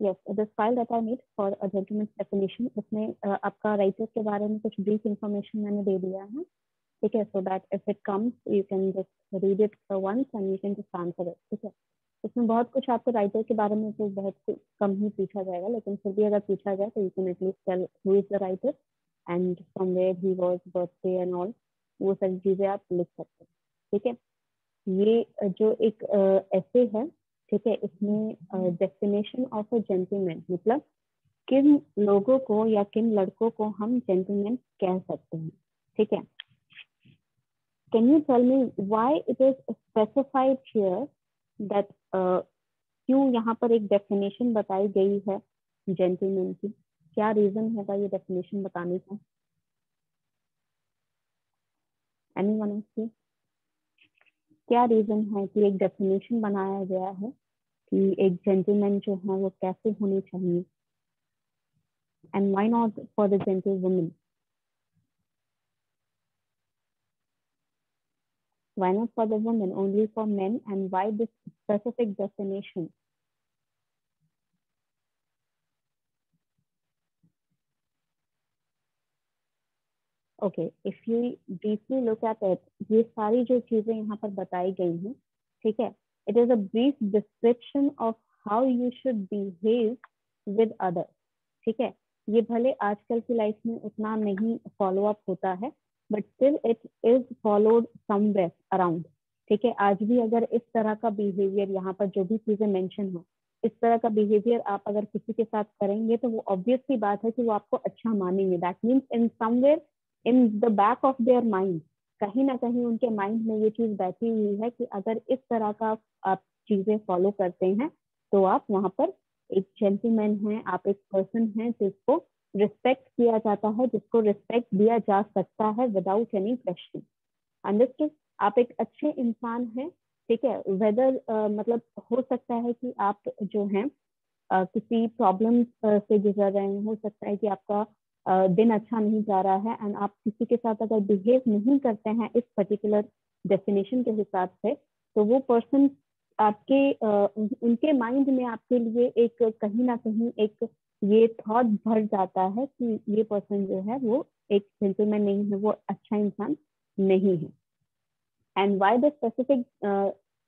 this file that i made for a gentleman's definition उसमें uh, आपका writer के बारे में कुछ brief information मैंने दे दिया है। ठीक है so that if it comes you can just read it once and you can just answer it ठीक है? इसमें बहुत कुछ आपको राइटर के बारे में तो बहुत कम ही पूछा जाएगा लेकिन फिर भी अगर पूछा जाए तो you can at least tell who is the writer and from where he was birthday and all वो सारी चीज़ें आप लिख सकते हैं। ठीक है? ये जो एक ऐसे है ठीक है, इसमें डेस्टिनेशन ऑफ़ अ जेंटलमैन मतलब किन लोगों को या किन लड़कों को हम जेंटलमैन कह सकते हैं, ठीक है? Can you tell me why it is specified here that क्यों यहाँ पर एक डेफिनेशन बताई गई है जेंटलमैन की? क्या रीजन होगा ये डेफिनेशन बताने का? एनीवन ऑफ़ क्या रीजन है कि एक डेफिनेशन बनाया गया है कि एक जेंटलमैन जो है वो कैसे होने चाहिए and why not for the gentle women Why not for the women, only for men? And why this specific definition? Okay if you deeply look at it ये सारी जो चीज़ें यहाँ पर बताई गई हैं, ठीक है? It is a brief description of how you should behave with other ठीक है? ये भले आजकल की लाइफ में उतना नहीं फॉलो अप होता है but still it is followed somewhere around ठीक है? आज भी अगर इस तरह का बिहेवियर यहाँ पर जो भी चीज़ें मेंशन हो, इस तरह का बिहेवियर आप अगर किसी के साथ करेंगे तो वो ऑब्वियसली बात है कि वो आपको अच्छा मानेंगे। That means in somewhere in the back of their mind कहीं ना कहीं उनके माइंड में ये चीज़ बैठी हुई है कि अगर इस तरह का आप चीज़ें फॉलो करते हैं तो आप वहाँ पर एक जेंटलमैन है आप एक पर्सन है जिसको रिस्पेक्ट किया जाता है जिसको रिस्पेक्ट दिया जा सकता है विदाउट एनी क्वेश्चन अंडरस्टूड आप एक अच्छे इंसान हैं ठीक है? वेदर uh, मतलब हो सकता है कि आप जो हैं uh, किसी प्रॉब्लम uh, से गुजर रहे हैं हो सकता है कि आपका दिन अच्छा नहीं जा रहा है एंड आप किसी के साथ अगर बिहेव नहीं करते हैं इस पर्टिकुलर डेफिनेशन के हिसाब से तो वो पर्सन आपके उनके माइंड में आपके लिए एक कहीं ना कहीं एक ये थॉट भर जाता है कि ये पर्सन जो है वो एक जेंटलमैन नहीं है, वो अच्छा इंसान नहीं है। And why the specific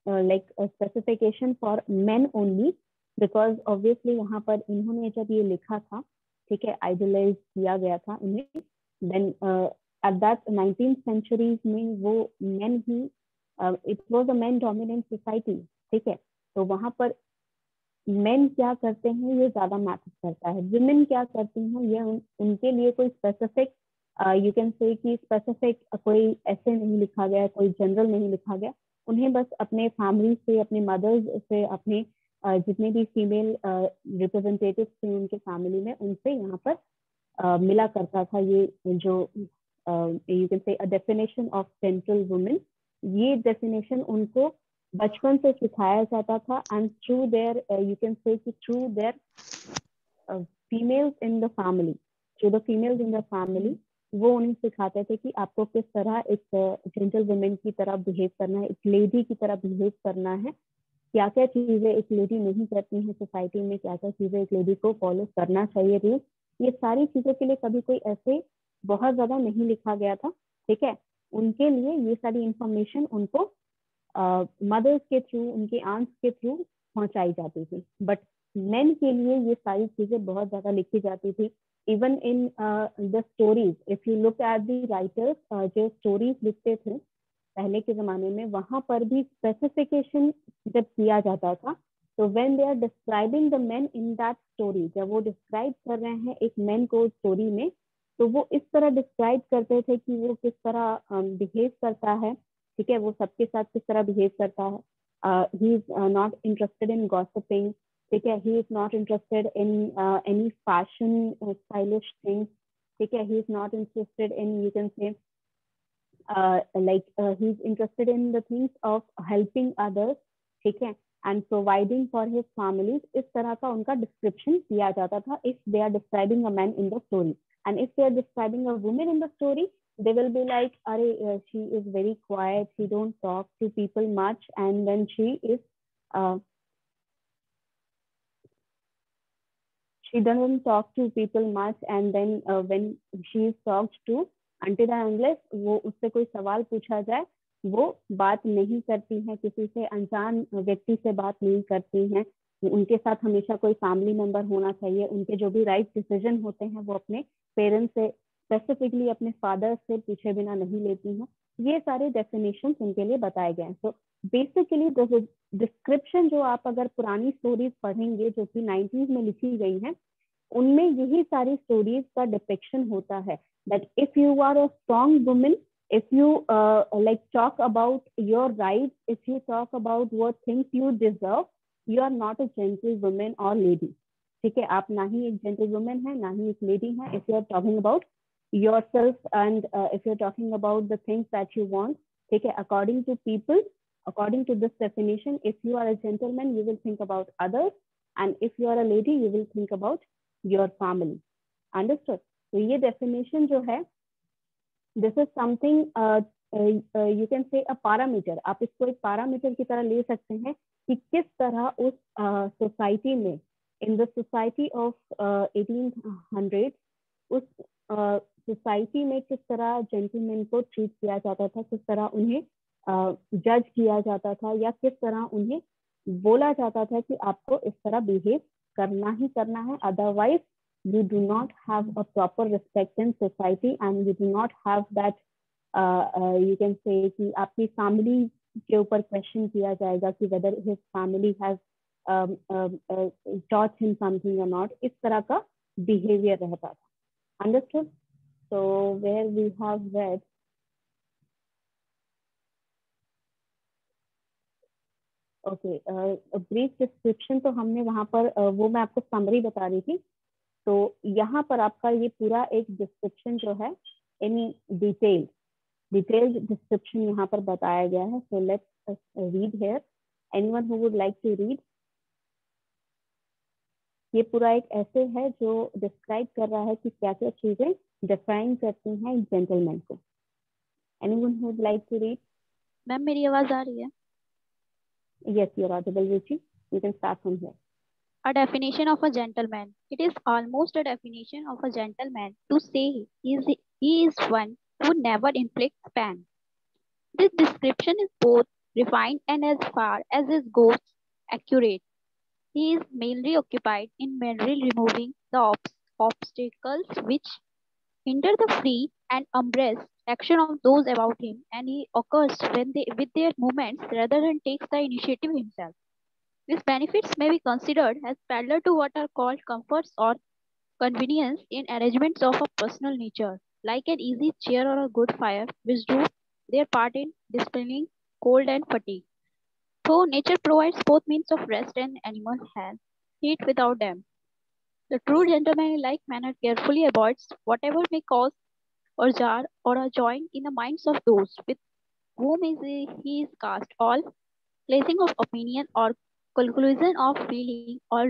like specification for men only because obviously यहाँ पर इन्होंने जब ये लिखा था ठीक है आइडलाइज किया गया था उन्हें। Then at that nineteen centuries में वो men he it was a man dominant society ठीक है? तो वहाँ पर मेन क्या करते हैं ये ज़्यादा मैटर करता है। वुमेन क्या करती हैं ये उन, उनके लिए कोई स्पेसिफिक यू कैन से कि स्पेसिफिक कोई ऐसे नहीं लिखा गया कोई जनरल नहीं लिखा गया। उन्हें बस अपने फैमिली से अपने मदर्स से अपने जितने भी फीमेल रिप्रेजेंटेटिव थे उनके फैमिली में, उनसे यहाँ पर मिला करता था ये जो you can say definition of central women ये डेफिनेशन उनको बचपन से सिखाया जाता था and through their you can say कि through their females in the family through the females in the family वो उन्हें सिखाते थे कि आपको किस तरह एक जेंटल वुमेन की तरह बिहेव करना है, एक लेडी की तरह बिहेव करना है क्या क्या चीज़ें एक लेडी नहीं करती है सोसाइटी में क्या क्या चीज़ें एक लेडी को फॉलो करना चाहिए रूल ये सारी चीज़ों के लिए कभी कोई ऐसे बहुत ज़्यादा नहीं लिखा गया था, ठीक है? उनके लिए ये सारी इंफॉर्मेशन उनको मदर्स के थ्रू उनके आंट्स के थ्रू पहुंचाई जाती थी। बट मेन के लिए ये सारी चीज़ें बहुत ज़्यादा लिखी जाती थी। Even in the stories if you look at the writers जो स्टोरीज लिखते थे पहले के जमाने में वहाँ पर भी स्पेसिफिकेशन जब किया जाता था तो when they are describing the man in that story जब वो डिस्क्राइब कर रहे हैं एक मैन को स्टोरी में तो वो इस तरह डिस्क्राइब करते थे कि वो किस तरह बिहेव um, करता है ठीक है वो सबके साथ किस तरह बिहेव करता है। He is not interested in gossiping ठीक है he is not interested in any fashion stylish things ठीक है he is not interested in you can say like he is interested in the things of helping others ठीक है and providing for his families इस तरह का उनका description दिया जाता था if they are describing a man in the story and if they are describing a women in the story they will be like Are, uh, she is very quiet she don't talk to people much and then she is uh, she doesn't talk to people much and then uh, when she is talked to unless वो उससे कोई सवाल पूछा जाए, वो बात नहीं करती हैं, किसी से अनजान व्यक्ति से बात नहीं करती हैं। उनके साथ हमेशा कोई फैमिली मेंबर होना चाहिए। उनके जो भी राइट डिसीज़न होते हैं, वो अपने पेरेंट्स से स्पेसिफिकली अपने फादर से पूछे बिना नहीं लेती हैं। ये सारे डेफिनेशन उनके लिए बताए गए हैं। तो बेसिकली डिस्क्रिप्शन जो आप अगर पुरानी स्टोरीज पढ़ेंगे, जो कि नाइनटीज में लिखी गई हैं, उनमें यही सारी स्टोरीज का डिपिक्शन होता है। That if you are a strong women if you uh, like talk about your rights if you talk about what things you deserve you are not a gentlewoman or lady ठीक है आप ना ही एक gentle women है ना ही एक lady है if you are talking about yourself and uh, if you're talking about the things that you want take it according to people according to this definition if you are a gentleman you will think about others and if you are a lady you will think about your family understood so jo hai this is something uh, uh, uh, you can say a parameter. आप इसको एक parameter की तरह ले सकते हैं कि किस तरह उस सोसाइटी uh, में इन the society of uh, 1800 उस सोसाइटी uh, में किस तरह जेंटलमैन को ट्रीट किया जाता था किस तरह उन्हें जज uh, किया जाता था या किस तरह उन्हें बोला जाता था कि आपको इस तरह बिहेव करना ही करना है otherwise you do not have a proper respect in society and you do not have that uh, uh, you can say कि आपकी फैमिली के ऊपर क्वेश्चन किया जाएगा कि whether his family has um, um, uh, taught him something or not इस तरह का बिहेवियर रहता था understood So where we have read okay brief description तो हमने वहाँ पर uh, वो मैं आपको समरी बता रही थी तो यहाँ पर आपका ये पूरा एक डिस्क्रिप्शन जो है इन डिटेल डिटेल्ड डिस्क्रिप्शन यहाँ पर बताया गया है। So let's read here anyone who would like to read ये पूरा एक ऐसे है जो डिस्क्राइब कर रहा है कि क्या क्या चीज़ें डिफाइन करती हैं एक जेंटलमैन को। Anyone who would like to read ma'am मेरी आवाज़ आ रही है? Yes you're audible Ruchi. You can start from here. A definition of a gentleman. It is almost a definition of a gentleman to say he is he is one who never inflicts pain this description is both refined and as far as it goes accurate he is mainly occupied in merely removing the ob obstacles which hinder the free and unbraced action of those about him, and he occurs when they, with their movements rather than takes the initiative himself. These benefits may be considered as parallel to what are called comforts or convenience in arrangements of a personal nature, like an easy chair or a good fire, which do their part in dispelling cold and fatigue. Though nature provides both means of rest and animal health, heat without them. The true gentleman in like manner carefully avoids whatever may cause or jar or a joint in the minds of those with whom is he is cast all placing of opinion or conclusion of feeling or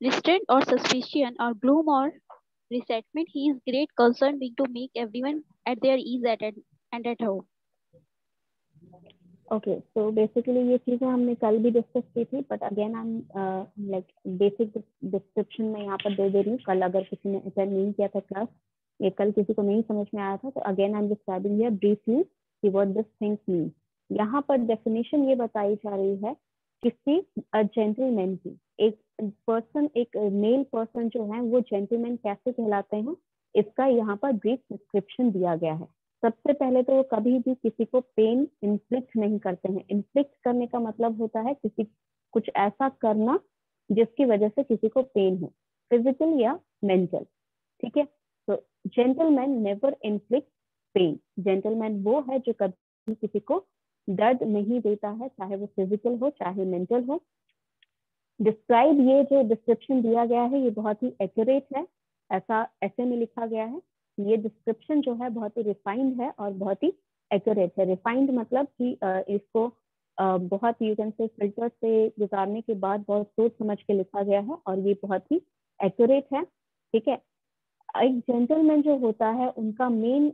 restraint or suspicion or gloom or resentment, he is great concern being to make everyone at their ease at and at home. Okay so basically ये चीज़ें हमने कल भी discuss की थी but again I like basic description में यहाँ पर दे दे रही हूँ। कल अगर किसी ने अटेंड नहीं किया था क्लास ये कल किसी को नहीं समझ में आया था तो again I am describing briefly कि व्हाट दिस थिंग्स मीन यहाँ पर डेफिनेशन ये बताई जा रही है किसी जेंटलमैन की। एक पर्सन एक मेल पर्सन जो है, वो जेंटलमैन कैसे कहलाते हैं? इसका यहाँ पर ब्रीफ डिस्क्रिप्शन दिया गया है। सबसे पहले तो वो कभी भी किसी को पेन इन्फ्लिक्ट नहीं करते हैं। इन्फ्लिक्ट करने का मतलब होता है किसी, कुछ ऐसा करना जिसकी वजह से किसी को पेन हो। फ़िज़िकल या मेंटल ठीक है? तो gentleman never inflict pain gentleman वो है जो कभी किसी को दर्द नहीं देता है, चाहे वो फ़िज़िकल हो, चाहे मेंटल हो। डिस्क्राइब ये जो डिस्क्रिप्शन दिया गया है, ये बहुत ही एक्यूरेट है। ऐसा, ऐसे में लिखा गया है। ये डिस्क्रिप्शन जो है, बहुत ही रिफाइंड है और बहुत ही एक्यूरेट है। रिफाइंड मतलब कि इसको बहुत यू कैन से फ़िल्टर से गुजारने के बाद बहुत सोच समझ के लिखा गया है और ये बहुत ही एक्यूरेट है। ठीक है? एक जेंटलमैन जो होता है, उनका मेन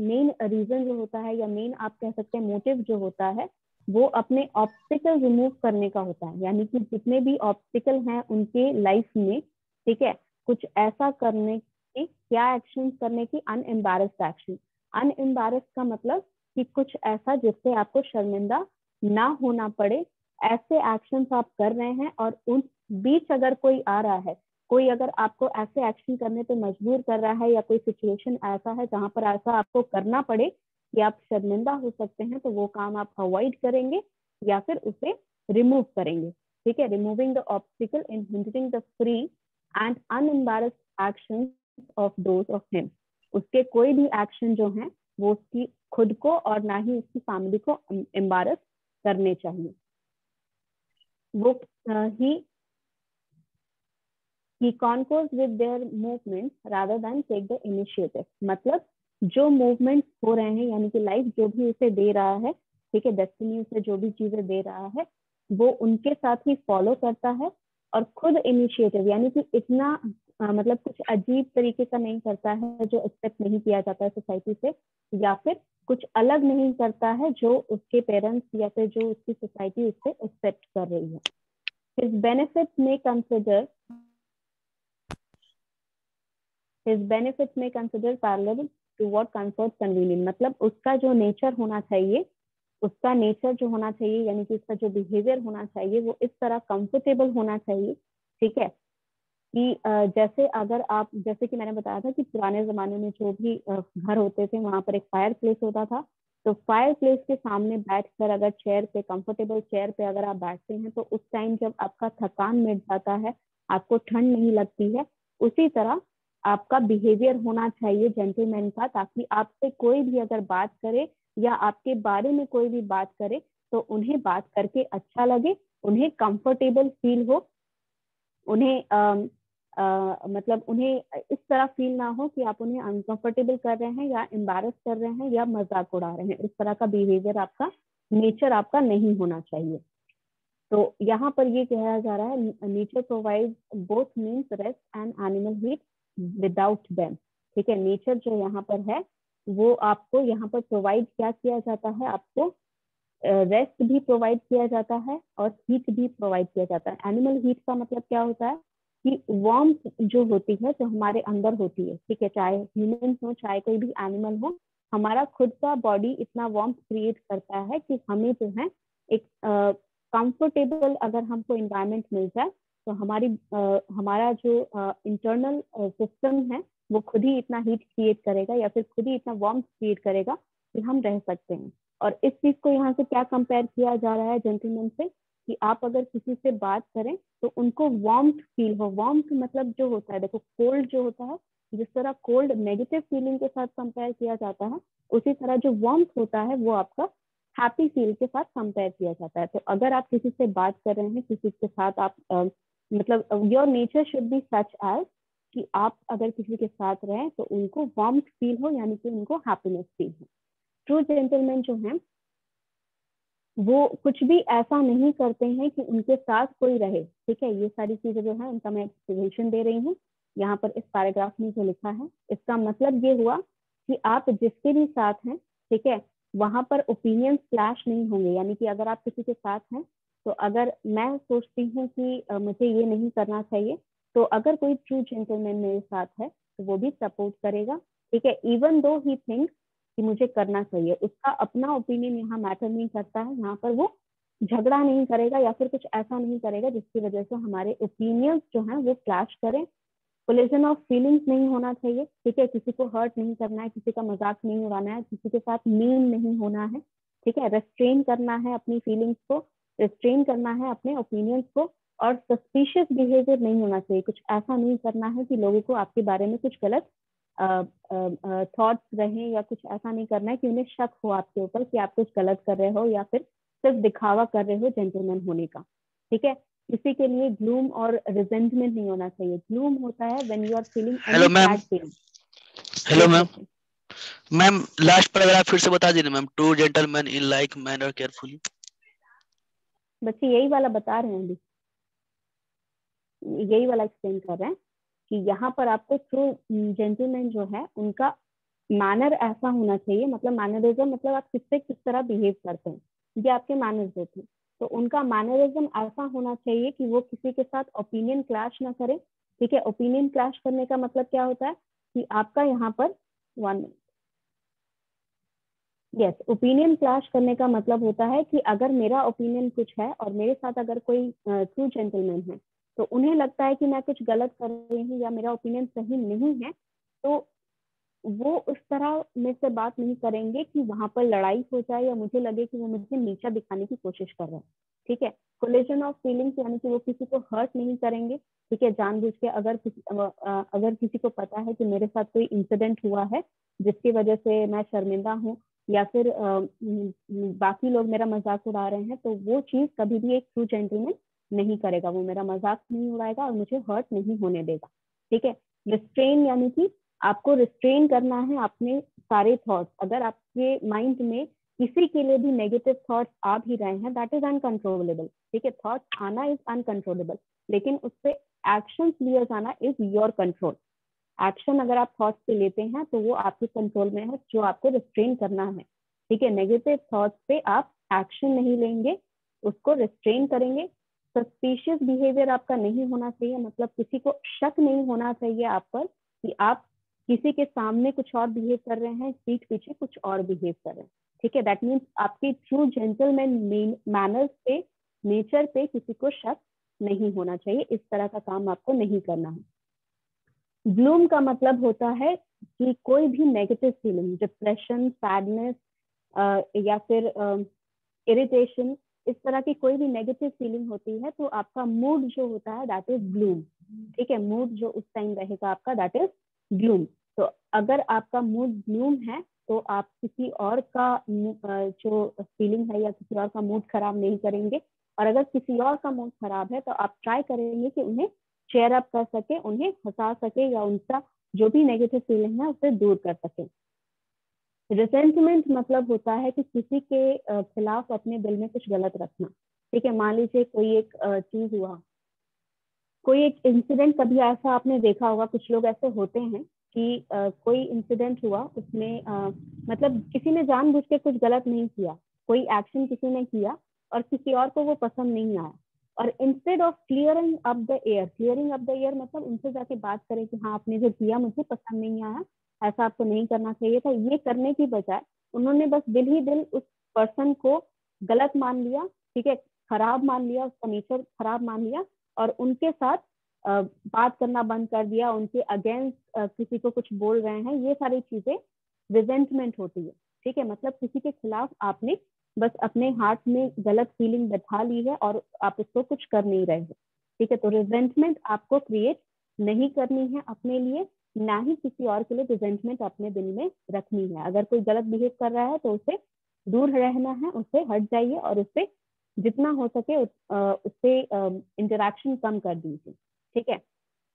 मेन रीजन जो होता है या मेन आप कह सकते हैं मोटिव जो होता है, वो अपने ऑब्स्टिकल रिमूव करने का होता है। यानी कि जितने भी ऑब्स्टिकल हैं उनके लाइफ में, ठीक है, कुछ ऐसा करने की, क्या एक्शन करने की अनएम्बेस्ड एक्शन अनएम्बेस्ड का मतलब कि कुछ ऐसा जिससे आपको शर्मिंदा ना होना पड़े, ऐसे एक्शंस आप कर रहे हैं और उन बीच अगर कोई आ रहा है कोई अगर आपको ऐसे एक्शन करने पे मजबूर कर रहा है या कोई सिचुएशन ऐसा है जहाँ पर ऐसा आपको करना पड़े कि आप शर्मिंदा हो सकते हैं तो वो काम आप अवॉइड करेंगे या फिर उसे रिमूव करेंगे। ठीक है? Removing the obstacle in hindering the free and unembarrassed action of those of him उसके कोई भी एक्शन जो है, वो उसकी खुद को और ना ही उसकी फैमिली को एम्बारस करने चाहिए। वो ही he conquers with their movements rather than take the initiative. मतलब जो मूवमेंट हो रहे हैं यानी कि लाइफ जो भी उसे दे रहा है ठीक है डेस्टिनी उसे जो भी चीज़ें दे रहा है वो उनके साथ ही फॉलो करता है और खुद इनिशिएटिव यानी कि इतना आ, मतलब कुछ अजीब तरीके का नहीं करता है जो एक्सेप्ट नहीं किया जाता है सोसाइटी से या फिर कुछ अलग नहीं करता है जो उसके पेरेंट्स या फिर जो उसकी सोसाइटी उससे एक्सेप्ट कर रही है। His benefits may consider his benefits may consider parallel to what comforts convenient मतलब उसका जो नेचर होना चाहिए, उसका नेचर जो होना चाहिए, यानी कि उसका जो बिहेवियर होना चाहिए, वो इस तरह कंफर्टेबल होना चाहिए, ठीक है? कि जैसे अगर आप, जैसे कि मैंने बताया था कि पुराने जमाने में जो भी घर होते थे, वहाँ पर एक फायर प्लेस होता था। तो फायर प्लेस के सामने बैठकर अगर चेयर पे कंफर्टेबल चेयर पे अगर आप बैठते हैं तो उस टाइम जब आपका थकान मिट जाता है, आपको ठंड नहीं लगती है, उसी तरह आपका बिहेवियर होना चाहिए जेंटलमैन का ताकि आपसे कोई भी अगर बात करे या आपके बारे में कोई भी बात करे तो उन्हें बात करके अच्छा लगे उन्हें कंफर्टेबल फील हो उन्हें आ, आ, मतलब उन्हें इस तरह फील ना हो कि आप उन्हें अनकंफर्टेबल कर रहे हैं या एम्बेरस कर रहे हैं या मज़ाक उड़ा रहे हैं। इस तरह का बिहेवियर आपका नेचर आपका नहीं होना चाहिए। तो यहाँ पर ये कहा जा रहा है nature provide both means rest and animal heat without them ठीक है? नेचर जो यहाँ पर है, वो आपको यहाँ पर प्रोवाइड क्या किया जाता है? आपको रेस्ट भी प्रोवाइड किया जाता है और हीट भी प्रोवाइड किया जाता है। एनिमल हीट का मतलब क्या होता है? कि वार्म जो होती है, जो हमारे अंदर होती है, ठीक है? चाहे ह्यूमन हो, चाहे कोई भी एनिमल हो, हमारा खुद का बॉडी इतना वार्म क्रिएट करता है कि हमें जो है एक कंफर्टेबल अगर हमको इन्वायरमेंट मिल जाए तो हमारी आ, हमारा जो इंटरनल सिस्टम है वो खुद ही इतना हीट क्रिएट करेगा या फिर खुद ही इतना वार्म क्रिएट करेगा कि हम रह सकते हैं। और इस चीज़ को यहाँ से क्या कंपेयर किया जा रहा है जेंटलमैन से कि आप अगर किसी से बात करें तो उनको वार्म फील हो। वार्म मतलब जो होता है देखो कोल्ड जो होता है जिस तरह कोल्ड नेगेटिव फीलिंग के साथ कंपेयर किया जाता है उसी तरह जो वार्म होता है वो आपका हैप्पी फील के साथ कंपेयर किया जाता है। तो अगर आप किसी से बात कर रहे हैं किसी के साथ आप मतलब your nature should be such as कि आप अगर किसी के साथ रहें तो उनको वार्म फील हो, यानी कि उनको हैप्पीनेस फील हो। ट्रू जेंटलमैन जो है, वो कुछ भी ऐसा नहीं करते हैं कि उनके साथ कोई रहे। ठीक है, ये सारी चीज़ें जो है, उनका मैं एक्सप्लेनेशन दे रही हूँ। यहाँ पर इस पैराग्राफ में जो लिखा है, इसका मतलब ये हुआ कि आप जिसके भी साथ हैं, ठीक है, वहाँ पर ओपिनियन क्लैश नहीं होंगे। यानी कि अगर आप किसी के साथ हैं तो अगर मैं सोचती हूँ कि मुझे ये नहीं करना चाहिए तो अगर कोई ट्रू जेंटलमैन मेरे साथ है तो वो भी सपोर्ट करेगा। ठीक है? इवन दो ही थिंक कि मुझे करना चाहिए, उसका अपना ओपिनियन यहाँ मैटर नहीं करता है। यहाँ पर वो झगड़ा नहीं करेगा या फिर कुछ ऐसा नहीं करेगा जिसकी वजह से हमारे ओपिनियंस जो है वो क्लैश करें। कोलिजन ऑफ़ फीलिंग्स नहीं होना चाहिए। ठीक है? किसी को हर्ट नहीं करना है, किसी का मज़ाक नहीं उड़ाना है, किसी के साथ मीन नहीं होना है। ठीक है? रेस्ट्रेन करना है अपनी फीलिंग्स को। रिस्ट्रेन करना है अपने ओपिनियंस को और सस्पिशियस बिहेवियर नहीं होना चाहिए। कुछ ऐसा नहीं करना है कि लोगों को आपके बारे में कुछ गलत थॉट्स रहें या कुछ ऐसा नहीं करना है कि उन्हें शक हो आपके ऊपर कि आप कुछ गलत कर रहे हो या फिर सिर्फ़ दिखावा कर रहे हो जेंटलमैन होने का। ठीक है? इसी के लिए ग्लूम और रिजेंटमेंट नहीं होना चाहिए। ग्लूम होता है when you are feeling hello ma'am hello ma'am ma'am last paragraph फिर से बता दीजिए ma'am to gentleman in like manner carefully बच्चे यही वाला बता रहे हैं अभी। यही वाला एक्सप्लेन कर रहे हैं कि यहाँ पर आपको थ्रू जेंटलमैन जो है, उनका मैनर ऐसा होना चाहिए मतलब मैनरिज्म मतलब आप किससे किस तरह बिहेव करते हैं। ये आपके मैनर्स होते हैं तो उनका मैनरिज्म ऐसा होना चाहिए कि वो किसी के साथ ओपिनियन क्लैश ना करें। ठीक है ओपिनियन क्लैश करने का मतलब क्या होता है कि आपका यहाँ पर वन यस ओपिनियन क्लैश करने का मतलब होता है कि अगर मेरा ओपिनियन कुछ है और मेरे साथ अगर कोई ट्रू जेंटलमैन है तो उन्हें लगता है कि मैं कुछ गलत कर रही हूँ या मेरा ओपिनियन सही नहीं है तो वो उस तरह में से बात नहीं करेंगे कि वहाँ पर लड़ाई हो जाए या मुझे लगे कि वो मुझे नीचा दिखाने की कोशिश कर रहे हैं। ठीक है? कोलेजन ऑफ़ फीलिंग्स यानी कि वो किसी को हर्ट नहीं करेंगे। ठीक है? जानबूझ के अगर किसी अगर किसी को पता है कि मेरे साथ कोई इंसिडेंट हुआ है, जिसकी वजह से मैं शर्मिंदा हूँ या फिर बाकी लोग मेरा मज़ाक उड़ा रहे हैं तो वो चीज़ कभी भी एक ट्रू जेंटलमैन नहीं करेगा। वो मेरा मज़ाक नहीं उड़ाएगा और मुझे हर्ट नहीं होने देगा। ठीक है? रिस्ट्रेन यानी कि आपको रिस्ट्रेन करना है अपने सारे थॉट्स अगर आपके माइंड में किसी के लिए भी नेगेटिव थॉट्स आ भी रहे हैं दैट इज़ अनकंट्रोलेबल ठीक है? थॉट्स आना इज़ अनकंट्रोलेबल लेकिन उस पर एक्शन लिए जाना इज़ योर कंट्रोल एक्शन अगर आप थॉट्स पे लेते हैं तो वो आपके कंट्रोल में है, जो आपको रिस्ट्रेन करना है। ठीक है? नेगेटिव थॉट्स पे आप एक्शन नहीं लेंगे, उसको रिस्ट्रेन करेंगे। सस्पिशियस बिहेवियर आपका नहीं होना चाहिए मतलब किसी को शक नहीं होना चाहिए आप पर कि आप किसी के सामने कुछ और बिहेव कर रहे हैं पीठ पीछे कुछ और बिहेव कर रहे हैं। ठीक है? दैट मीन्स आपके ट्रू जेंटलमैन मैनर्स पे नेचर पे किसी को शक नहीं होना चाहिए। इस तरह का काम आपको नहीं करना है। ब्लूम का मतलब होता है कि कोई भी नेगेटिव फीलिंग डिप्रेशन सैडनेस या फिर इरिटेशन इस तरह की कोई भी नेगेटिव फीलिंग होती है तो आपका मूड जो होता है दैट इज़ ब्लूम ठीक है? मूड जो उस टाइम रहेगा आपका दैट इज़ ब्लूम तो अगर आपका मूड ब्लूम है तो आप किसी और का जो फीलिंग है या किसी और का मूड खराब नहीं करेंगे। और अगर किसी और का मूड खराब है तो आप ट्राई करेंगे कि उन्हें चेयर अप कर सके उन्हें हंसा सके या उनका जो भी नेगेटिव फीलिंग है उसे दूर कर सके। रिसेंटमेंट मतलब होता है कि किसी के खिलाफ अपने दिल में कुछ गलत रखना। ठीक है मान लीजिए कोई एक चीज़ हुआ। कोई एक इंसिडेंट कभी ऐसा आपने देखा होगा कुछ लोग ऐसे होते हैं कि uh, कोई इंसिडेंट हुआ उसमें uh, मतलब किसी ने जानबूझ के कुछ गलत नहीं किया। कोई एक्शन किसी ने किया और किसी और को वो पसंद नहीं आया। और instead of clearing up the air clearing up the air मतलब उनसे जाके बात करें कि हाँ आपने जो किया मुझे पसंद नहीं आया, ऐसा आपको नहीं करना चाहिए था। ये करने की बजाय उन्होंने बस दिल ही दिल उस पर्सन को गलत मान लिया, ठीक है, खराब मान लिया, उसका नेचर खराब मान लिया और उनके साथ बात करना बंद कर दिया, उनके अगेंस्ट किसी को कुछ बोल रहे हैं, ये सारी चीज़ें रिजेंटमेंट होती है, ठीक है? मतलब किसी के खिलाफ आपने बस अपने हार्ट में गलत फीलिंग बैठा ली है और आप उसको कुछ कर नहीं रहे हैं। ठीक है तो रिजेंटमेंट आपको क्रिएट नहीं करनी है अपने लिए, ना ही किसी और के लिए रिजेंटमेंट अपने दिल में रखनी है। अगर कोई गलत बिहेव कर रहा है तो उसे दूर रहना है उससे हट जाइए और उससे जितना हो सके उससे इंटरेक्शन कम कर दीजिए। ठीक है?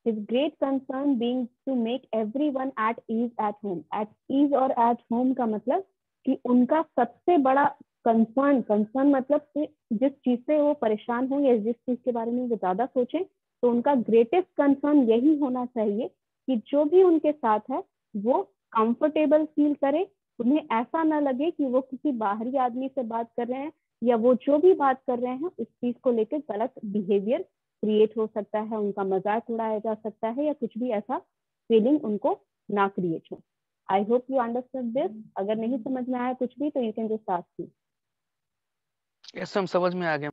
His great concern being to make everyone at ease at home. At ease और at home का मतलब कि उनका सबसे बड़ा कंसर्न कंसर्न मतलब कि जिस चीज़ से वो परेशान हो या जिस चीज़ के बारे में वो ज़्यादा सोचें तो उनका ग्रेटेस्ट कंसर्न यही होना चाहिए कि जो भी उनके साथ है वो कंफर्टेबल फील करे। उन्हें ऐसा ना लगे कि वो किसी बाहरी आदमी से बात कर रहे हैं या वो जो भी बात कर रहे हैं उस चीज़ को लेकर गलत बिहेवियर क्रिएट हो सकता है उनका मज़ाक उड़ाया जा सकता है या कुछ भी ऐसा फीलिंग उनको ना क्रिएट हो। I hope you understand this अगर नहीं समझ में आया कुछ भी तो you can just ask me yes हम समझ में आ गए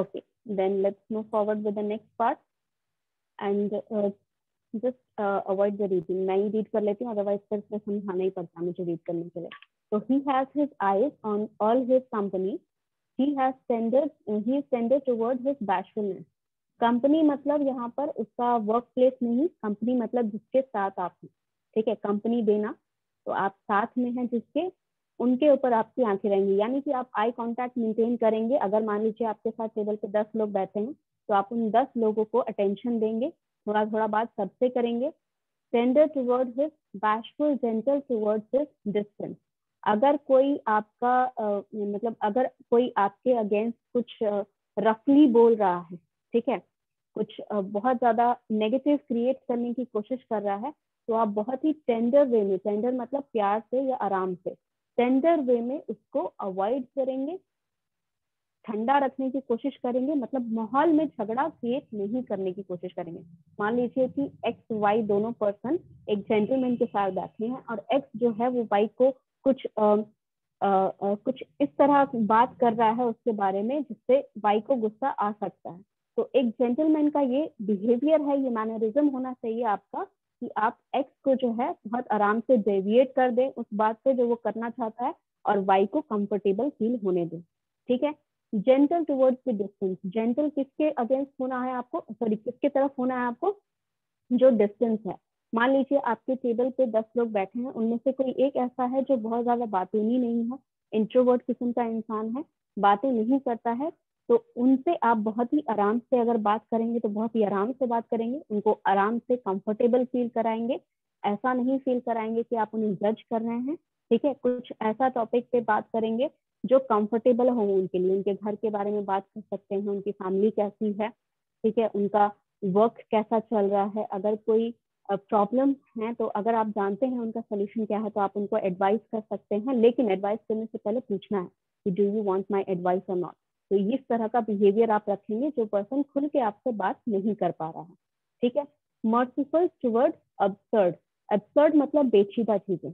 okay then let's move forward with the next part and just avoid the reading मैं ही रीड कर लेती हूँ अदरवाइज़ फिर से समझाना ही पड़ता मुझे रीड करने के लिए। So he has his eyes on all his company. He has tended, he is tended toward his bashfulness. Company मतलब यहाँ पर उसका वर्क प्लेस नहीं कंपनी मतलब जिसके साथ आप हैं। ठीक है कंपनी देना। तो आप साथ में हैं जिसके उनके ऊपर आपकी आँखें रहेंगी। यानी कि आप आई कांटेक्ट मेंटेन करेंगे। अगर मान लीजिए आपके साथ टेबल पे दस लोग बैठे हैं तो आप उन दस लोगों को अटेंशन देंगे। थोड़ा थोड़ा बात सबसे करेंगे। Tender toward his bashful gentle towards his distance अगर कोई आपका आ, मतलब अगर कोई आपके अगेंस्ट कुछ रफली बोल रहा है ठीक है? कुछ आ, बहुत ज़्यादा नेगेटिव क्रिएट करने की कोशिश कर रहा है तो आप बहुत ही टेंडर वे में टेंडर मतलब प्यार से या आराम से टेंडर वे में उसको अवॉइड करेंगे ठंडा रखने की कोशिश करेंगे मतलब माहौल में झगड़ा क्रिएट नहीं करने की कोशिश करेंगे। मान लीजिए कि एक्स वाई दोनों पर्सन एक जेंटलमैन के साथ बैठे हैं और एक्स जो है वो वाई को कुछ आ, आ, आ, कुछ इस तरह बात कर रहा है उसके बारे में जिससे वाई को गुस्सा आ सकता है। तो एक जेंटलमैन का ये बिहेवियर है ये मैनरिज्म होना चाहिए आपका कि आप एक्स को जो है बहुत आराम से डेविएट कर दें, उस बात से जो वो करना चाहता है और वाई को कंफर्टेबल फील होने दें। ठीक है? Gentle towards the distance gentle किसके अगेंस्ट होना है आपको? सॉरी किसके तरफ़ होना है आपको? जो डिस्टेंस है। मान लीजिए आपके टेबल पे दस लोग बैठे हैं, उनमें से कोई एक ऐसा है जो बहुत ज़्यादा बातूनी नहीं है इंट्रोवर्ट किस्म का इंसान है, बातें नहीं करता है तो उनसे आप बहुत ही आराम से अगर बात करेंगे तो बहुत ही आराम से बात करेंगे, उनको आराम से कंफर्टेबल फील कराएँगे। ऐसा नहीं फील कराएँगे कि आप उन्हें जज कर रहे हैं, ठीक है? कुछ ऐसा टॉपिक पे बात करेंगे जो कंफर्टेबल हो उनके लिए, उनके घर के बारे में बात कर सकते हैं, उनकी फैमिली कैसी है, ठीक है? उनका वर्क कैसा चल रहा है? अगर कोई प्रॉब्लम है तो अगर आप जानते हैं उनका सोल्यूशन क्या है तो आप उनको एडवाइस कर सकते हैं, लेकिन एडवाइस करने से पहले पूछना है कि do you want my advice और नॉट तो इस तरह का बिहेवियर आप रखेंगे जो पर्सन खुल के आपसे बात नहीं कर पा रहा है। ठीक है? मर्सीफुल टूवर्ड अबसर्ड अबसर्ड मतलब बेचीदा चीज़ें।